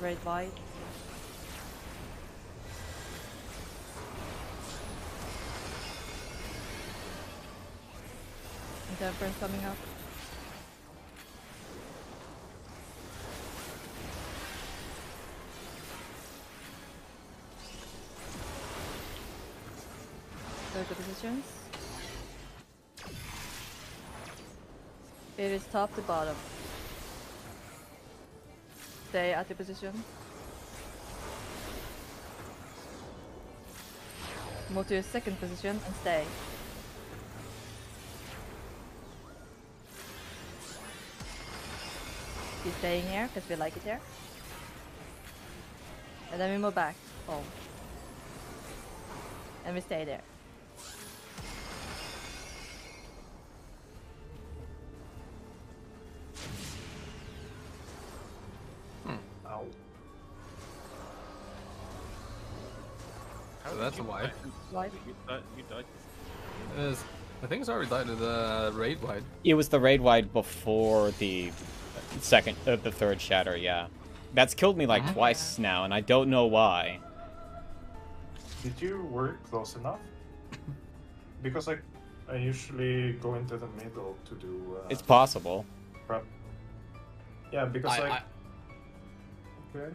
Red light. Intemperance coming up. Positions. It is top to bottom. Stay at the position. Move to your second position and stay. Keep staying here because we like it here. And then we move back home. And we stay there. How So did that's you why. Why? You died. You died. Is- I think it's already died to the raid wide. It was the raid wide before the second, uh, the third shatter. Yeah, that's killed me like twice now, and I don't know why. Did you work close enough? because I, I usually go into the middle to do. Uh, It's possible. prep. Yeah, because I, I. I, Okay.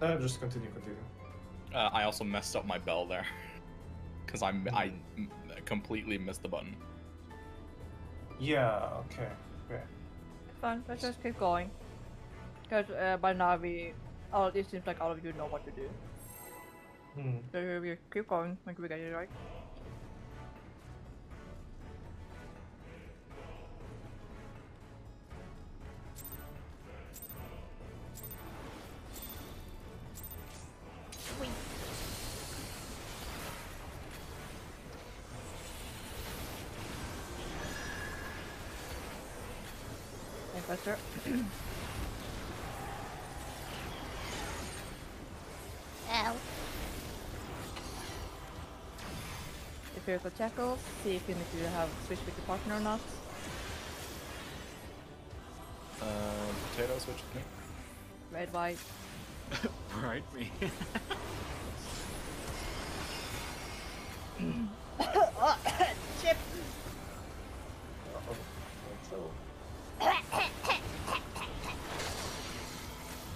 Uh, just continue, continue. Uh, I also messed up my bell there. Because I'm I m- completely missed the button. Yeah. Okay. Okay. Fine, let's just keep going. Because uh, by now we, all it seems like all of you know what to do. Hmm. So we keep going until we get it right. If you're see if you need to have switch with your partner or not. Uh, potato switch with me. Red, white. right, me. Chip!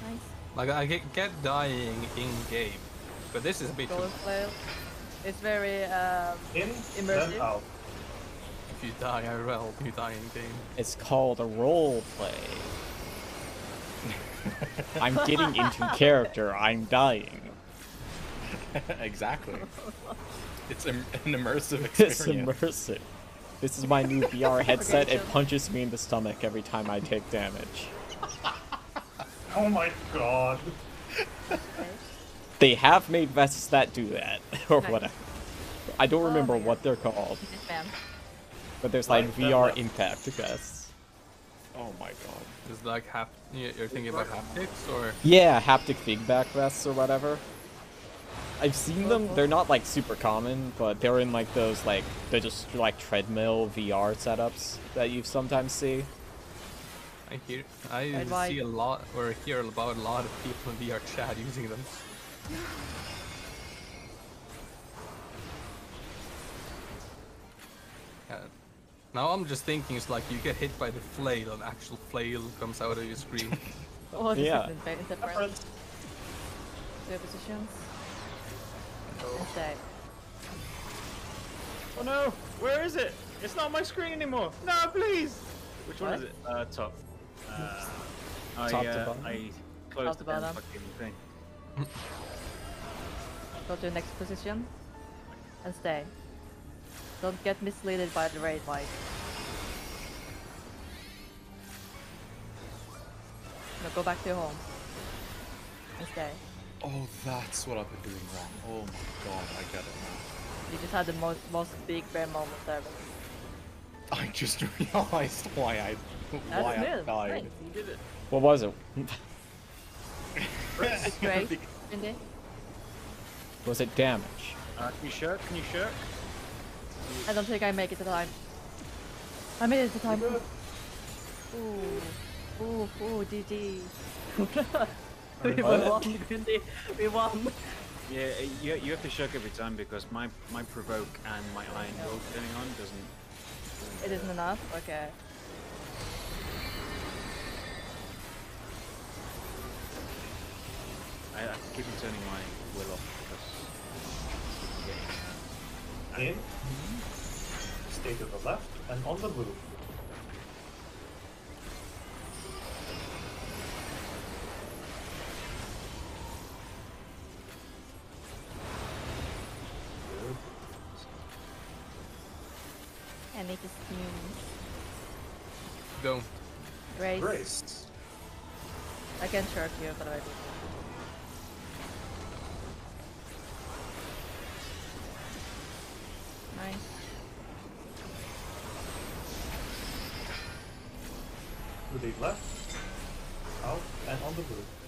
Nice. Like I get, get dying in game, but this is a bit. Golden flail. It's very um, In, Immersive. then out. If you die IRL, you die in game. It's called a role play. I'm getting into character. I'm dying. exactly. It's im- an immersive experience. It's experience. immersive. This is my new VR headset. It punches me in the stomach every time I take damage. Oh my god. They have made vests that do that, or Nice. whatever. I don't Oh remember my what they're called, but there's like Like VR left. impact vests. oh my god. It's like hap- you- you're thinking about haptics or Yeah, haptic feedback vests or whatever. I've seen them. They're not like super common, but they're in like those like they're just like treadmill VR setups that you sometimes see. I hear I Red, see a lot or hear about a lot of people in VR chat using them. Yeah. Now I'm just thinking it's like you get hit by the flail and actual flail comes out of your screen. Oh, this Yeah. is in different. Their positions. And stay. Oh no! Where is it? It's not my screen anymore. No, please. Which one is it? Uh, top. Uh, I, Top to uh, bottom? I closed Top to the damn bottom. fucking thing. Go to the next position. And stay. Don't get misleaded by the raid light. No, go back to your home. And stay. Oh, that's what I've been doing wrong. Oh my god, I get it now. You just had the most most big bear moment ever. I just realized why I why I good. died. Nice, you did it. What was it? It's great. Indeed. Was it damage? Uh, can you shirk? Can you shirk? I don't think I make it to time. I made it to time. Ooh. Ooh, ooh, GG. we What? won, Grindy. We won. Yeah, uh, you, you have to shirk every time because my my provoke and my iron will turning on doesn't. It isn't enough? Okay. I, I keep turning my will off because. In. Stay to the left and on the move. Good. I make a scheme. Don't. Grace. Grace. I can shirk you, but I do. To the left. Out and on the move.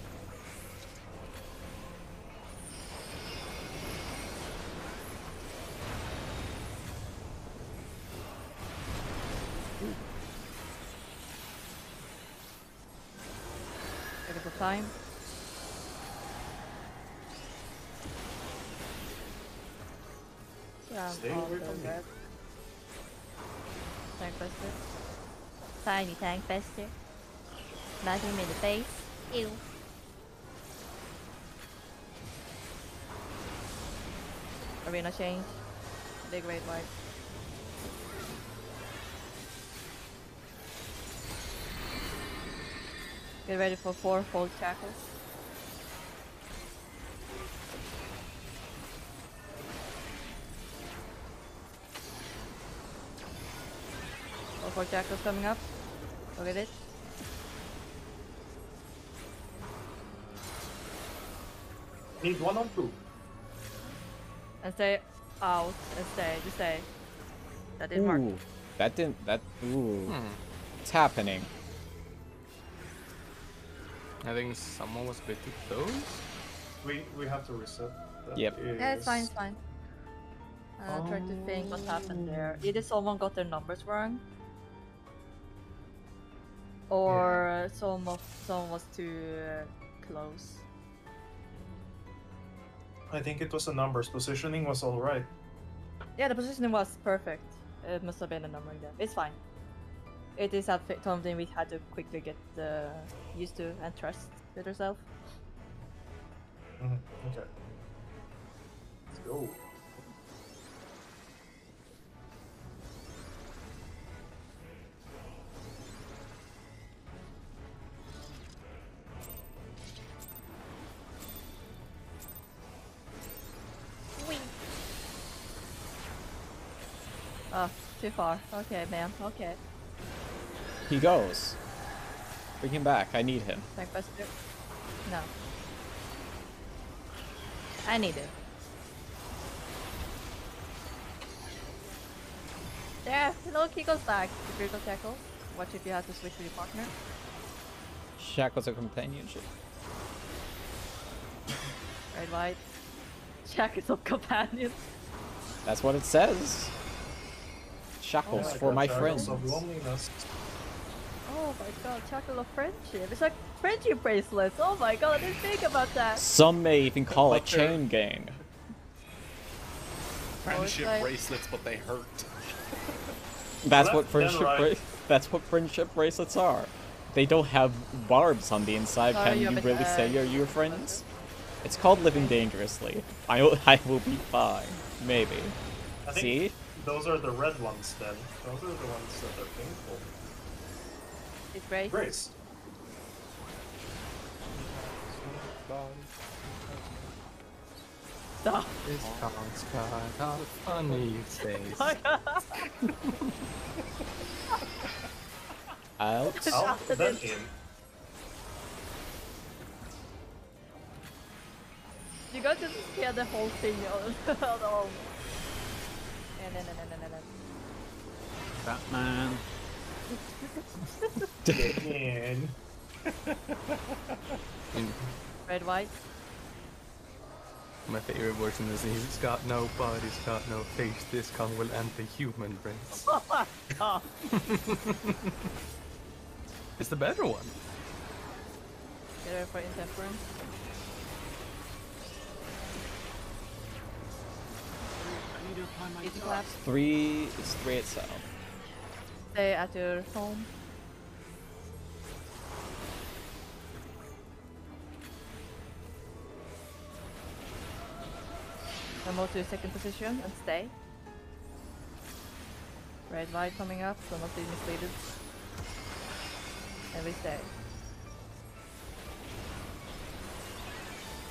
Tiny tank buster. Smacking him in the face. Ew. Arena change. Big red white. Get ready for four fold shackles. Four fold shackles coming up. Look at it. Need one on two. And stay out and stay. Just stay. That didn't work. That didn't. That. Ooh, Hmm. it's happening. I think someone was a bit too close. We we have to reset. That Yep. Yeah, it's fine, it's fine. Uh, trying to think what happened there. Either someone got their numbers wrong, or someone someone was too uh, close. I think it was the numbers. Positioning was all right. Yeah, the positioning was perfect. It must have been a numbering there. It's fine. It is something we had to quickly get uh, used to and trust with yourself. Mhm, Okay. Let's go. Too far. Okay, man. Okay. He goes. Bring him back. I need him. No. I need it. There, look, he goes back. The critical tackle. Watch if you have to switch with your partner. Shackles of companionship. Red, white. Shackles of companions. That's what it says. Shackles oh Yeah, I for got my friends. Of loneliness. Oh my god, shackle of friendship. It's like friendship bracelets. Oh my god, I didn't think about that. Some may even call it But chain gang. Oh, friendship like- bracelets, but they hurt. That's Left what friendship right. bra- That's what friendship bracelets are. They don't have barbs on the inside. Sorry, Can you're you a bit, really say you're your friends? It's called living dangerously. I will, I will be fine. Maybe. I think See? Those are the red ones then. Those are the ones that are painful. It's great. Grace. Stop. This counts got a funny face. Out. Out, then in. You got to scare the whole thing out of all. No, no, no, no, no, no, no. Batman. in. And Red, white. my favorite version is he's got no body, he's got no face. This con will end the human race. Oh my god. It's the better one. Get ready for intemperance. Three. It's three itself. Stay at your home. Then move to your second position and stay. Red light coming up, so not be misleaded. And we stay.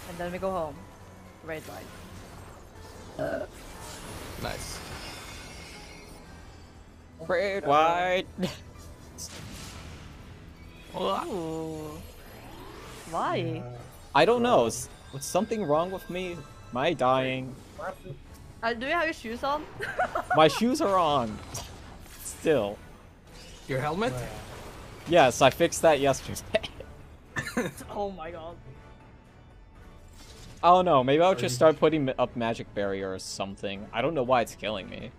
And then we go home. Red light. Nice. Red, white. Ooh. Why? I don't know. Is, was something wrong with me? Am I dying? Uh, do you have your shoes on? My shoes are on. Still. Your helmet? Yes, I fixed that yesterday. oh my god. Oh know. maybe I'll just start putting up magic barrier or something. I don't know why it's killing me.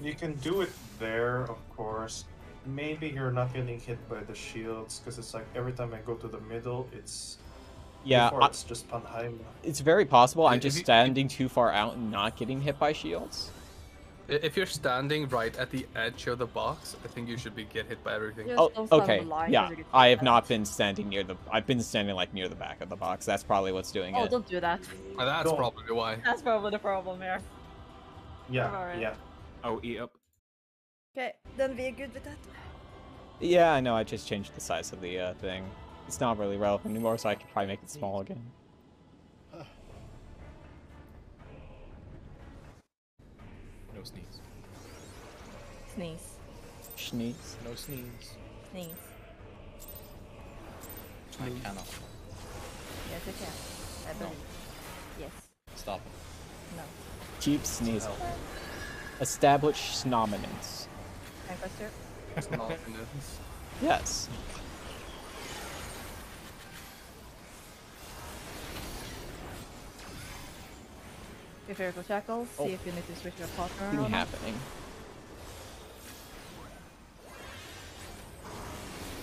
You can do it there, of course. Maybe you're not getting hit by the shields, because it's like every time I go to the middle, it's. Yeah, I- it's just Panheim. It's very possible I'm just standing too far out and not getting hit by shields. I- If you're standing right at the edge of the box, I think you should be get hit by everything. Just Oh, don't stand on okay. the line, Yeah, 'cause you get I have not been standing near the. I've been standing like near the back of the box. That's probably what's doing Oh, it. Oh, don't do that. That's Don't. probably why. That's probably the problem here. Yeah, Alright. yeah. Oh, eat up. Okay, then we're good with that. Yeah, I know. I just changed the size of the uh, thing. It's not really relevant anymore, so I can probably make it small again. No sneeze. Sneeze. Schneeze. No sneeze. Sneeze. I cannot. Yes, you can. I believe. Yes. Stop it. No. Keep sneezing. Establish snominance. Time question. It's not. Yes. Preferable shackles. Oh. See if you need to switch your partner Thing happening.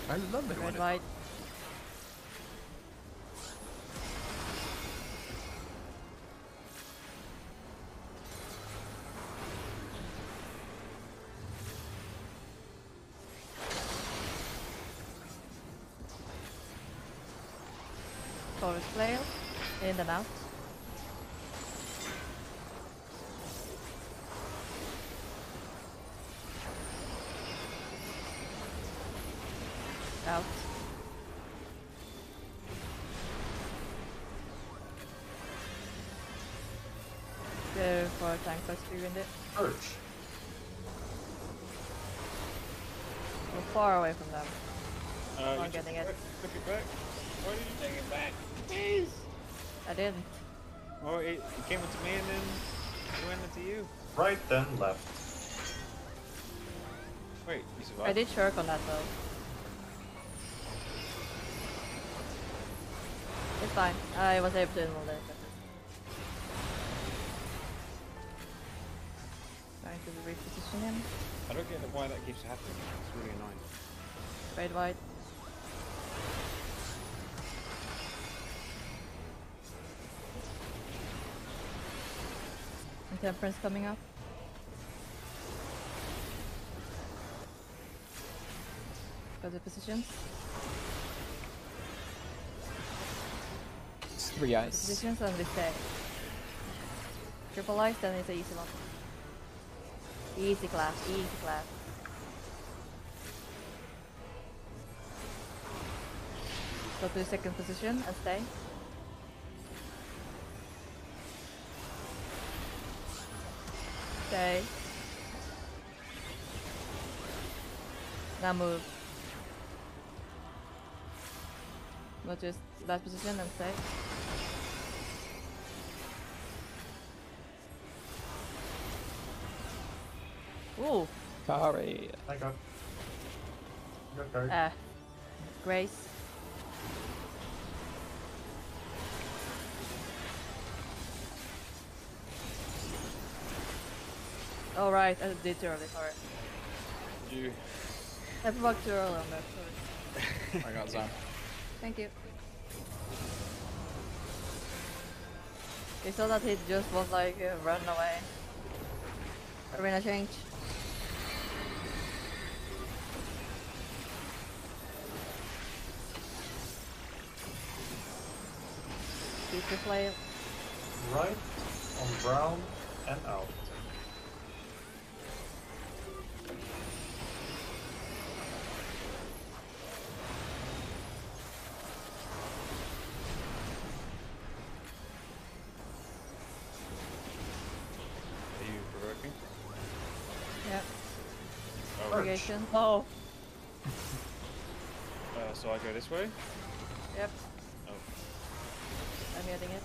I love it Red, it white. Taurus flail. In and. Out. For tank plus two in it. Urge. We're far away from them. Uh, Not you getting took it. back- Took it back. Why did you take it back? Please. I didn't. Oh, it, it came into me and then it went into you. Right, then left. Wait, you survived. I did shirk on that though. It's fine. I was able to involve it. Trying to him. I don't get why that keeps happening. It's really annoying. Red white. Temperance coming up. Go to positions. It's three eyes. Positions on we stay. Triple ice, then it's an easy one. Easy class, easy class. Go to second position and stay. Stay. Now move. Go to last position and stay. Ooh, Sorry. I got. Got carried. uh, Grace. All right, I did too early. Sorry. You. I provoked too early on that. Sorry. I got Zan. Thank you. You saw that he just was like uh, run away. Arena change. Keep the flame. Right on brown and out. Are you provoking? Yep. Oh, Oh. uh, so I go this way. Yep. Oh. I'm getting it.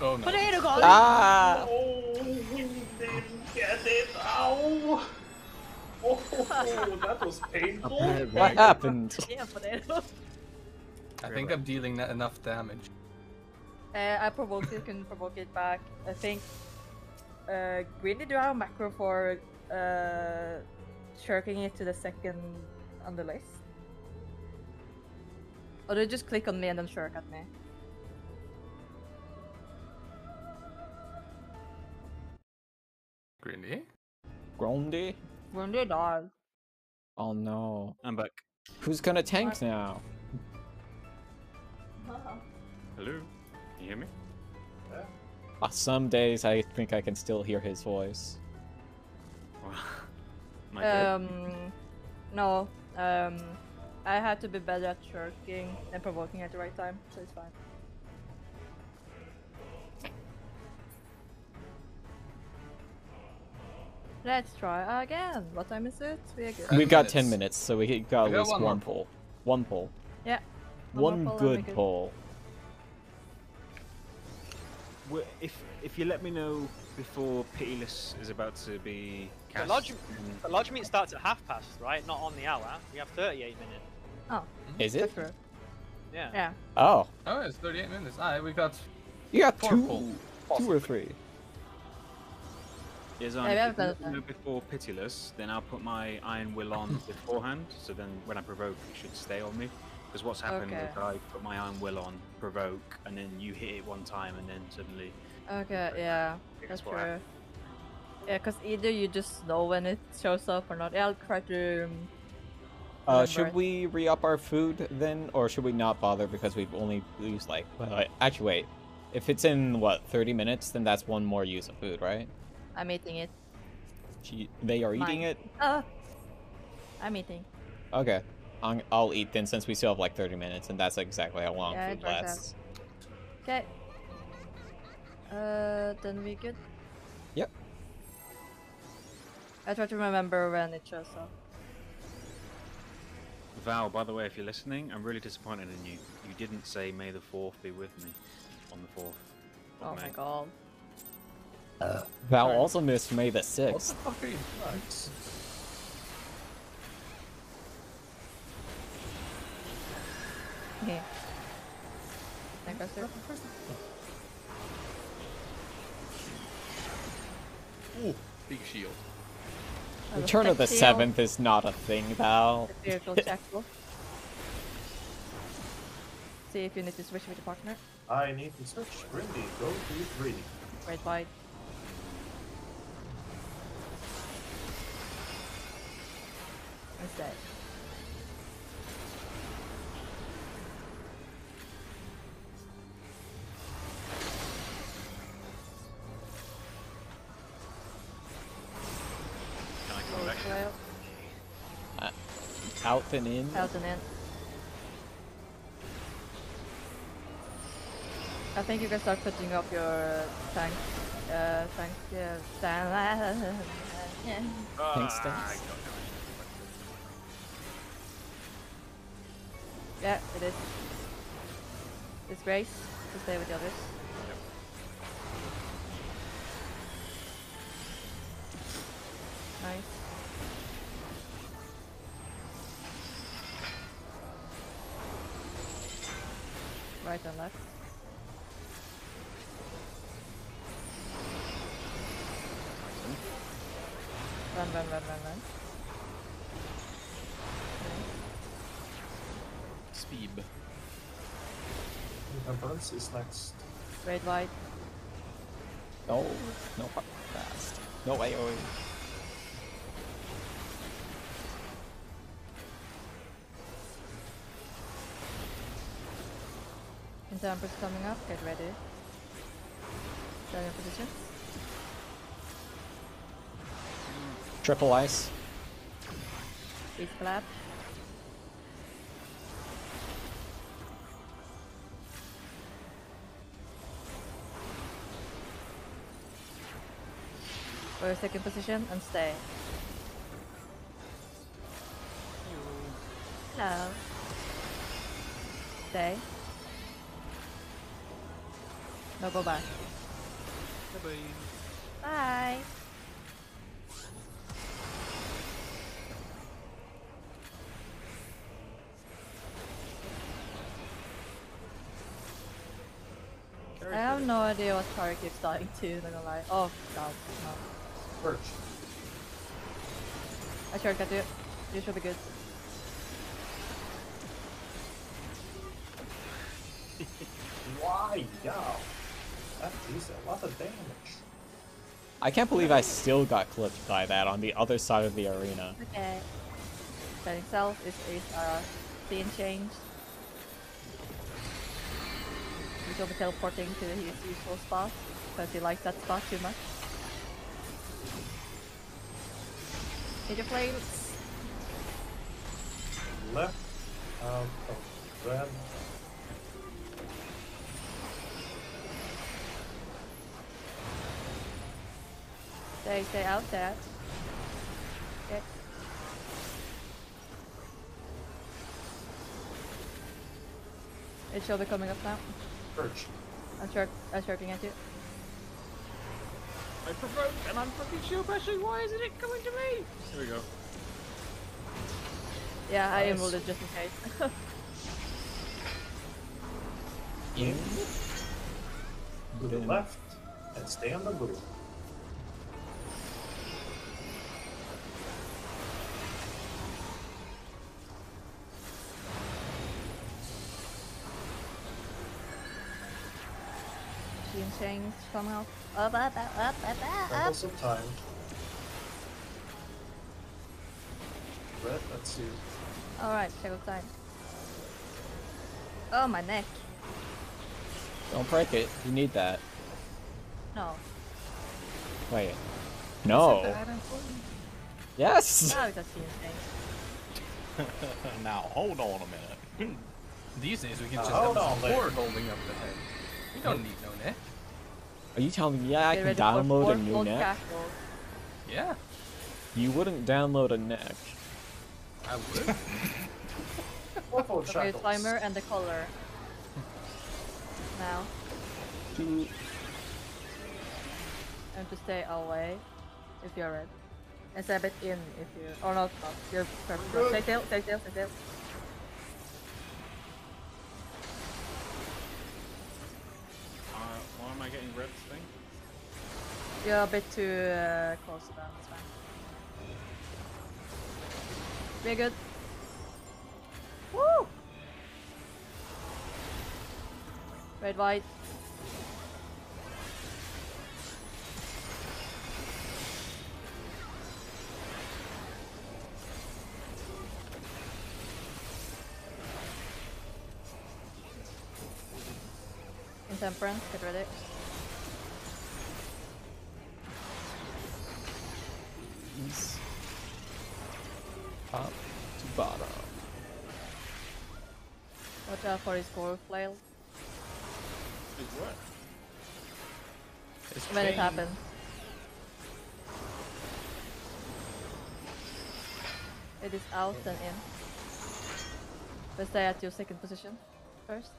Oh no. Potato golem! Ah! Oh, we didn't get it! Ow! Oh, that was painful. What happened? Yeah, potato. I think I'm dealing enough damage. Uh, I provoked it, couldn't provoke it back. I think. Uh, Greeny, do you have a macro for uh, shirking it to the second on the list? Or do you just click on me and then shirk at me? Grindy? Grondy? When they die. Oh no. I'm back. Who's gonna tank now? Hello. Can you hear me? Ah, some days I think I can still hear his voice. Am Um, no. Um, I had to be better at shirking and provoking at the right time, so it's fine. Let's try again. What time is it? We are good. We've got 10 minutes. minutes, so we got We at least one one, pull. One pull. Yeah. One One more pull and we good good. pull. Well, if if you let me know before Pitiless is about to be The cast. lodge, then- the lodge meet starts at half past, right? Not on the hour. We have 38 minutes. Oh, Is it? that's. Yeah. Yeah. Oh. Oh, it's 38 minutes. Ah, we got You got Four two, pull. two or three. Yes, Yeah, on. if you done let me that. before Pitiless, then I'll put my Iron Will on beforehand. So then, when I provoke, it should stay on me. Because what's happened Okay. is I put my Iron Will on, provoke, and then you hit it one time, and then suddenly. Okay, yeah, That's that's true. happened. Yeah, because either you just know when it shows up or not. Yeah, I'll try to. Uh, should it. we re-up our food then, or should we not bother because we've only used like, well, actually wait, if it's in what 30 minutes, then that's one more use of food, right? I'm eating it. Gee, they are eating Mine. it. Ah, I'm eating. Okay, I'm, I'll eat then since we still have like 30 minutes, and that's exactly how long Yeah, food it out. lasts. Okay. Uh, then we good. Yep. I try to remember when it shows up. Val, by the way, if you're listening, I'm really disappointed in you. You didn't say May the 4th be with me on the 4th. Oh May. my god. Val also missed May the What the fuck are you nuts? Yeah. Thank you, sir. Ooh, big shield. Oh, I have Return of the shield, 7th is not a thing, Val. Spiritual checkbook. See if you need to switch with your partner. I need to switch. Grindy, go to three. Great wide. What's that? Oh, uh, out and in. Out and in. I think you can start putting up your uh, tank, uh, tank, uh, uh, tank stance. Yeah, it is. It's Grace to stay with the others. Nice. Right and left. Is next. Great white. No, no fast. No way. Oh. Intemperance coming up, get ready. Stand in position. Triple ice. Please clap. For a second position and stay. Hello. Stay. No, go back. Bye. I have no idea what Tara keeps dying to, not gonna lie. Oh god, no. Perch. I shortcut you. You should be good. Why? Yeah. That is a lot of damage. I can't believe I still got clipped by that on the other side of the arena. Okay. Setting self is, is uh, scene change. He's over teleporting to his usual spot because he likes that spot too much. Hit your flames. Left out of red. Stay, stay out there. Okay. It should be coming up now. Perch. I'm shark I'm sharking at you. I provoked and I'm fucking shield bashing. Why isn't it coming to me? Here we go. Yeah, I Nice. emerald it just in case. In. To the left. And stay on the blue. Change coming up. Up, up, up, up, up, up, up. Of time. Red, let's see. Alright, check out time. Oh, my neck. Don't break it. You need that. No. Wait. No. Yes. Now it's a scene change. now hold on a minute. These days we can Uh, just hold have on a there. holding up the head. We don't need no neck. Are you telling me yeah, I can ready for download a new neck? castle. Yeah, You wouldn't download a neck. I would. Okay, shackles. timer and the color. Now. Two. And to stay away if you're red. And stay it in if you or not, not. You're perfect. Good. Stay tail, stay tail, stay tail. I getting? You're a bit too uh, close to them, fine. Be good. Woo! Red, white. Intemperance, get ready. For his core flail what? It's when it happens. It is out and in. But stay at your second position first.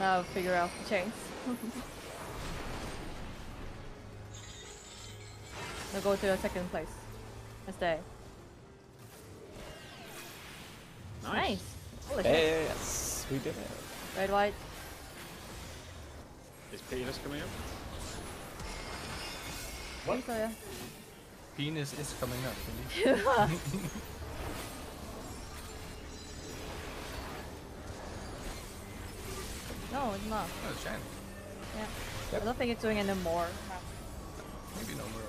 Now figure out the chains. now go to your second place and stay. Nice. Holy shit. Yes, we did it. Red, white. Is Peter's coming up? What? So, oh, yeah. Penis is coming up. indeed. no, it's not. Oh, it's chain. Yeah. I don't think it's doing any more. Maybe no more.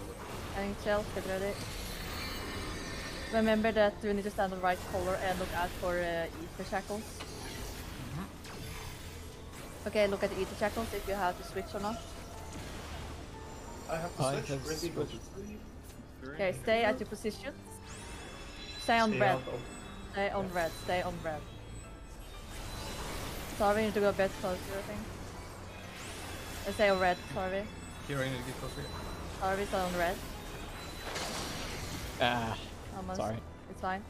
I think Chels, get ready. Remember that you need to stand on the right color and look out for uh, aether shackles. Okay, look at the aether shackles if you have to switch or not. I have to I switch. have Ready, go to switched. three. Okay, stay at your position. Stay on Stay red. out Stay on red. Stay on red. Sorry, we need to go a bit closer, I think. Uh, Stay on red, sorry. Here, I need to get closer. Sorry, stay on red. Ah, Almost. sorry. It's fine.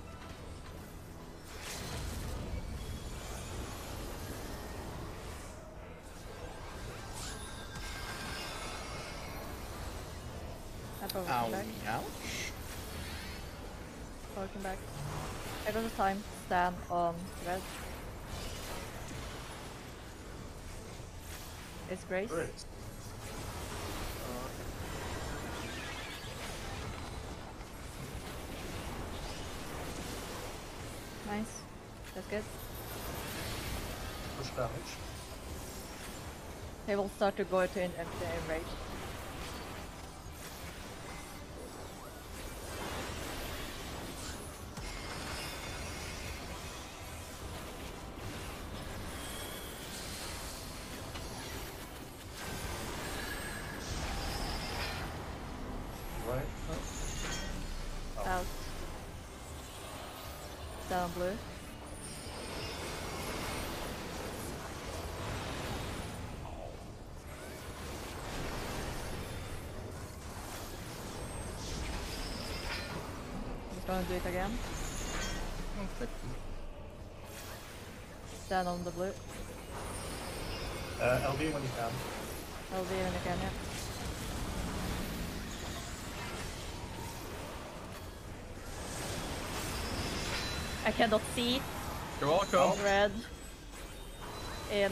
I probably Ow, back. ouch. Probably come back. I got the time. Stand on red. It's Grace. Great. Nice. That's good. Push damage. They will start to go to an empty enrage. Down blue. Just gonna do it again. Stand on the blue. Uh, LB when you can. I'll do it again, yeah. I cannot see. You're welcome. Red. In.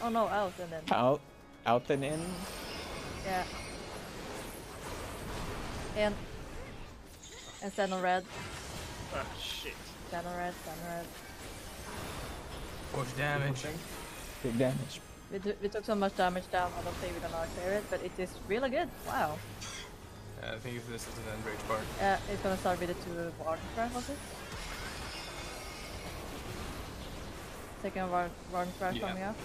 Oh no, out and in. Out, out and in. Yeah. In. And stand on red. Oh shit. Stand on red, stand on red. Push damage. Big damage. We, do, we took so much damage down, I don't think we're gonna clear it, but it is really good. Wow. Yeah, I think this is an enrage part. Yeah, it's gonna start with the two Warder's Wrath, was it? Second warden Warder's Wrath Yeah. coming up.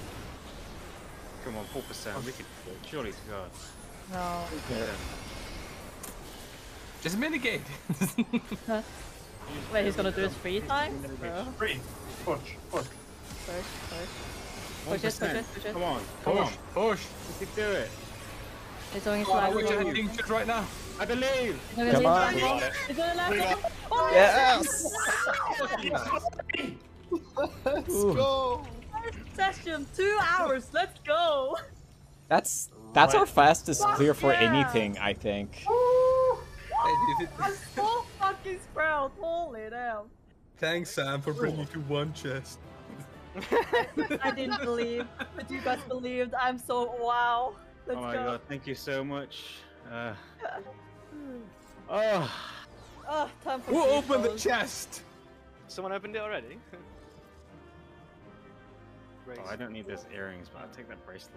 Come on, 4%. We can do it. Surely to God. No. Yeah. Just mitigate. Wait, he's gonna do it three times? Bro. Oh. Three. Push. Push. Push, push. Push it, push it, push it. Come on, come on. Push. We can do it. He's doing Oh, I slide. wish I He's had thing right now. I believe. doing Come on. slide. He's doing left. Oh, Yes. Let's Ooh. go. First session, two hours. Let's go. That's that's our fastest Fuck clear for yeah. anything, I think. Hey, I'm so fucking proud. Holy damn. Thanks, Sam, for bringing to one chest. I didn't believe, but you guys believed. I'm so wow. Let's oh my go. god, thank you so much. Uh, oh, Oh, time for Who free opened the chest? Someone opened it already? Great. oh, I don't need those earrings, but I'll take that bracelet.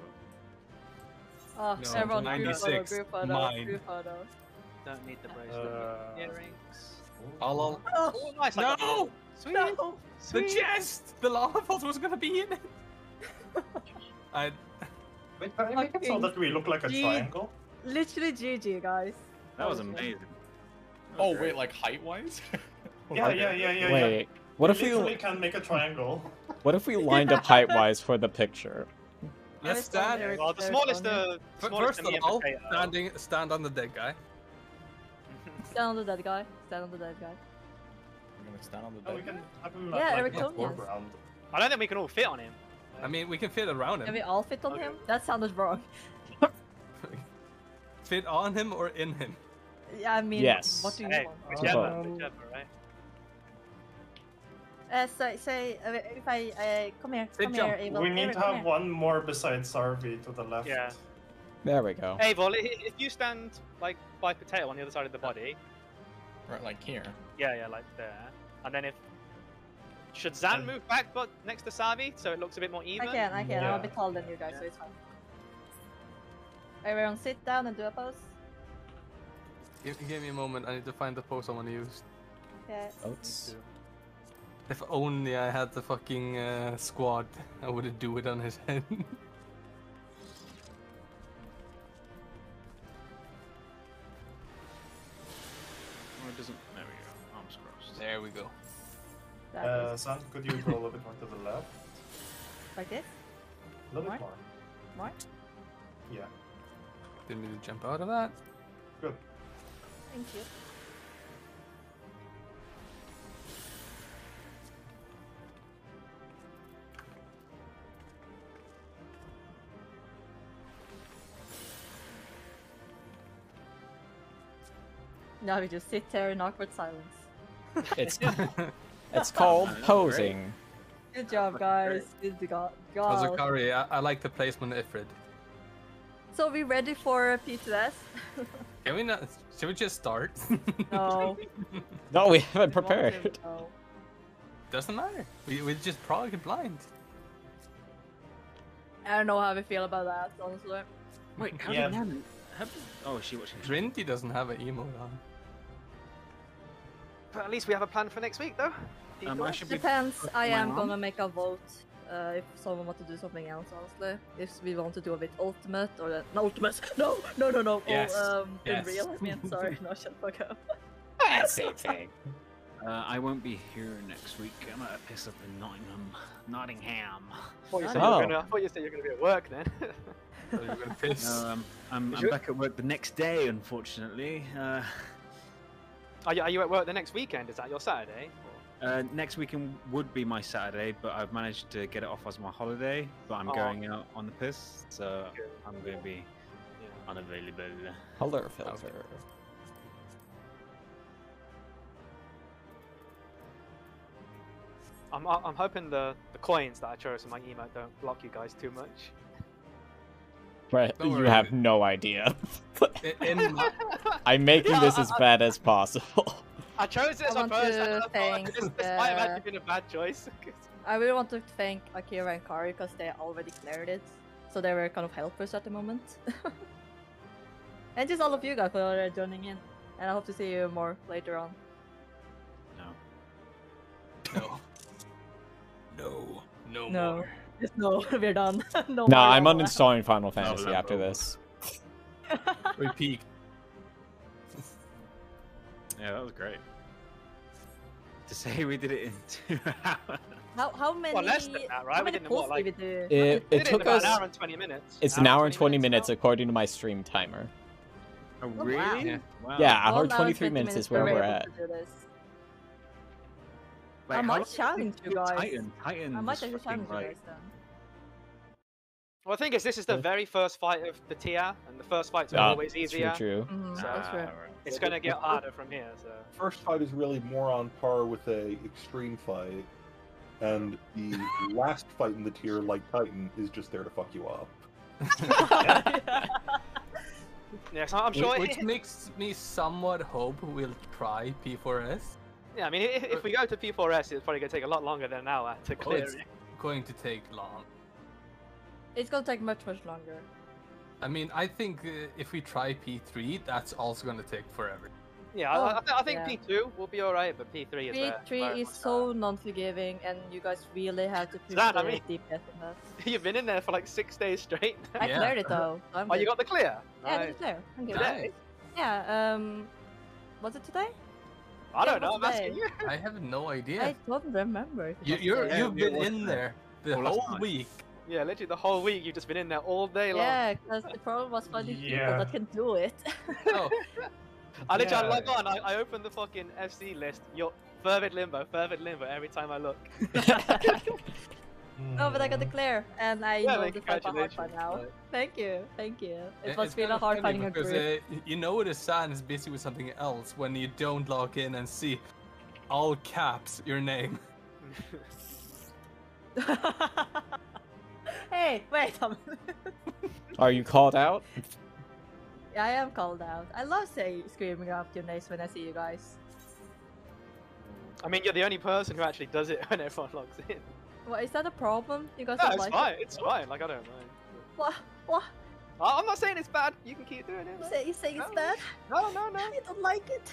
Oh, No, everyone, group photo, 96, group photo, mine. group photo. Don't need the bracelet. Uh, Earrings. Oh, lol. Oh, Oh, nice. I got No! it. Sweet. no. The chest! The lava vault was gonna be in it! I. Wait, can I make it so that we look like a Gee. triangle? Literally GG, guys. That was amazing. That was Oh great. wait, like height wise? Yeah, yeah, yeah, yeah. yeah. Wait, what you if we literally can make a triangle? What if we lined up height wise for the picture? Let's stand. Well, the smallest, uh, F- smallest First of all, standing, stand on the dead guy. Stand on the dead guy. Stand on the dead guy. I'm gonna stand on the Oh, we dead. can Yeah, like, Eric the I don't think we can all fit on him. I mean, we can fit around him. Can we all fit on Okay. him? That sounded wrong. Fit on him or in him. Yeah, I mean, Yes. what do you Hey, want? whichever, Um, whichever, right? Uh, say, say, uh, if I uh, come here, Say come jump. here, Abel. We need Eric, to come have here. one more besides Sarvi to the left. Yeah. There we go. Hey, Vol, if you stand like by potato on the other side of the body, Right, like here. yeah, yeah, like there, and then if should Zan And- move back, but next to Savi, so it looks a bit more even. I can, I can. I'm a bit taller than you guys, so it's fine. Everyone sit down and do a pose. Give, give me a moment. I need to find the pose I want to use. Okay. Oats. If only I had the fucking uh, squad, I would have do it on his head. Oh, it doesn't. There we go. Arms crossed. there we go. That Uh, Sam, could you go a little bit more to the left? like this. A little More? bit more. More. Yeah. Didn't mean to jump out of that. Good. Thank you. Now we just sit there in awkward silence. It's it's called posing. Good job, guys. Good go- God. Hazukari, I, I like the placement of Ifrid. So we ready for P2S? Can we not? Should we just start? No. No, we We haven't want prepared. no. Doesn't matter. We we just probably get blind. I don't know how we feel about that, honestly. Wait, how Yeah. did Nan? How did... Oh, she watching? Trinity doesn't have an emote on. But at least we have a plan for next week, though. Um, I should be. Depends. I am mom? gonna make a vote uh, if someone want to do something else, honestly. If we want to do a bit ultimate or the no, ultimate. No, no, no, no. Yes. Oh, um, Yes. Unreal. I mean, sorry, no, shut the fuck up. Same thing. Uh, I won't be here next week. I'm at a piss up in Nottingham. Nottingham. I you said, Oh. you, were gonna, I thought you said you were going to be at work then. You're gonna piss. No, um, I'm, I'm you- back at work the next day, unfortunately. Uh, are, you, are you at work the next weekend? Is that your Saturday? Uh, next weekend would be my Saturday, but I've managed to get it off as my holiday. But I'm Oh. going out on the piss, so Okay. I'm going to be Yeah. unavailable. Color filter. I'm, I'm hoping the, the coins that I chose in my email don't block you guys too much. Right, Don't you worry. have no idea. In, in my, I'm making Yeah, this I- as I- bad as possible. I chose it I as my want first, to and I thought oh, thank, this, this might have actually been a bad choice. I really want to thank Akira and Kari because they already cleared it, so they were kind of helpers at the moment. and just all of you guys for joining in, and I hope to see you more later on. No. no. No. No. No. more. Just no, we're done. no. No, more I'm uninstalling Final Fantasy oh, no, after this. We peaked. Yeah, that was great. To say we did it in two hours. How how many? Well, less than that, right? How We many didn't what, pulls did we do? It, We it took about us. an hour and 20 minutes. It's an hour and 20 now? minutes according to my stream timer. Oh, wow. really? Yeah. Wow. Yeah, One hour hour 23 20 minutes is we where were we're at. to do this. Wait, I how might long- challenge you guys. Titan, Titan. I might was actually fucking challenge you right. guys then. Well, the thing is, this is the very first fight of the tier, and the first fights are Ah, always True, easier. true. Mhm, So- that's. Right. It's gonna get harder from here. So First fight is really more on par with a extreme fight, and the last fight in the tier, like Titan, is just there to fuck you up. yeah, so I'm sure. Which makes me somewhat hope we'll try P4S. yeah, I mean, if, if we go to P4S, it's probably gonna take a lot longer than an hour to Oh, clear it's it. going to take long. It's gonna take much much longer. I mean, I think uh, if we try P3, that's also going to take forever. Yeah, Oh, I, I, th- I think yeah. P2 will be alright, but P3 is. uh, P3 very is so non-forgiving, and you guys really have to put That, the I mean- deep depth in that. You've been in there for like six days straight. I Yeah. cleared it though. so I'm oh, you got the clear. Yeah, I Nice. clear. I'm good. Today? Yeah. Um, was it today? I don't Yeah, know. I'm what's asking you. I have no idea. I don't remember. You, you're, you've been in there. there the whole week. Yeah, literally the whole week you've just been in there all day long. Yeah, because the problem was finding people that can do it. Oh, I literally Yeah. log on. I, I open the fucking FC list. You're fervid limbo, fervid limbo every time I look. no, but I got the clear, and I Yeah, know like, the fight by heart by congratulations. now. Like- Thank you, thank you. It it- was it's really hard funny finding a because group. uh, you know the sun is busy with something else when you don't log in and see all caps your name. hey, wait a minute. Are you called out? Yeah, I am called out. I love say screaming out your names when I see you guys. I mean, you're the only person who actually does it when everyone logs in. What is that a problem? You guys No, don't it's like fine. it? It's fine. Like I don't mind. What? What? I- I'm not saying it's bad. You can keep doing it. You say you say it's bad? No, no, no. I don't like it.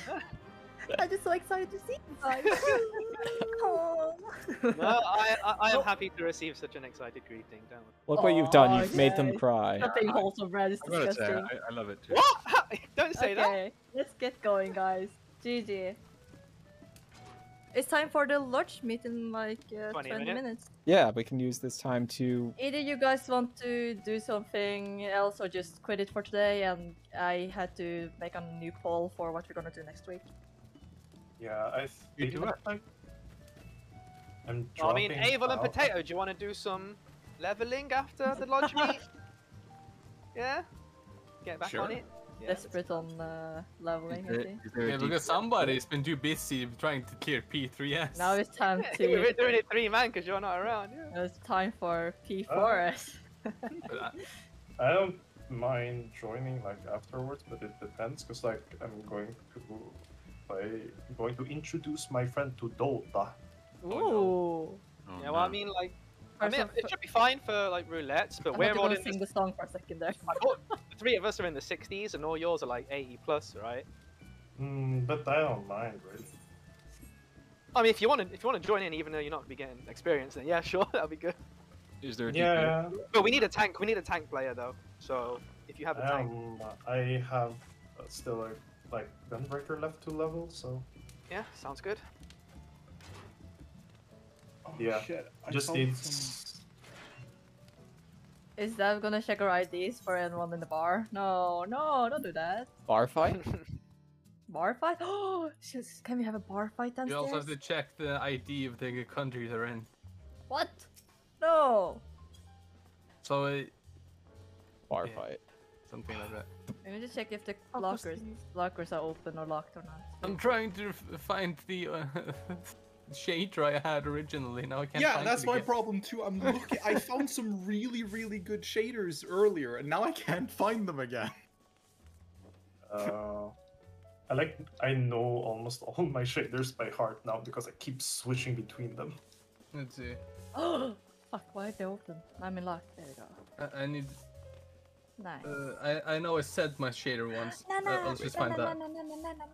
I'm just so excited to see you guys. oh. No, I, I, I am happy to receive such an excited greeting. Don't worry. Look what you've done. You've made them cry. Nothing wholesome, Brad. It's I say, disgusting. I, I love it too. What? don't say that. Okay, let's get going, guys. GG. It's time for the lodge meet in like uh, 20 20, minutes. minutes. Yeah, we can use this time to. Either you guys want to do something else or just quit it for today, and I had to make a new call for what we're gonna do next week. Yeah, I You do it. like I'm I mean, dropping Avel and. Potato, do you want to do some leveling after the lodge meet? Yeah? Get back Sure. on it? Yeah. Desperate on uh, leveling, Is there- think. there Yeah, because somebody's been too busy trying to clear P3S. Now it's time Yeah, We're doing it three man because you're not around. Yeah. now it's time for Oh. P4S. But I- I don't mind joining like afterwards, but it depends because like I'm going to play, going to introduce my friend to Dota. Ooh. Oh, Yeah, well, I mean, like, I mean, it should be fine for like roulettes, but I'm we're not all gonna in. sing The, the song for a second there. The three of us are in the 60s, and all yours are like 80 plus, right? Mm, but I don't mind, really. I mean, if you want to, if you want to join in, even though you're not gonna be getting experience, then yeah, sure, that'll be good. Is there a DP? Yeah, But we need a tank. We need a tank player though. So if you have a tank, um, I have uh, still like, like Gunbreaker left to level, so yeah, sounds good. yeah, Shit, I just found need. some- Is that gonna check our IDs for anyone in the bar? No, no, don't do that. Bar fight? Bar fight? Oh, can we have a bar fight then? you also have to check the ID of the country they're in. What? No. So, uh, Bar Yeah. fight. something like that. We need to check if the I'll lockers lockers are open or locked or not. I'm trying to find the uh, shader I had originally. Now I can't yeah, find that's it my again. problem too. I'm looking. I found some really, really good shaders earlier, and now I can't find them again. Uh, I like I know almost all my shaders by heart now because I keep switching between them. Let's see. Oh, fuck! Why are they open? I'm in lock. There we go. I, I need. Nice. Uh, I I know I said my shader once. No, Uh, no, I'll just no, find no, that. no, no, no, no, no.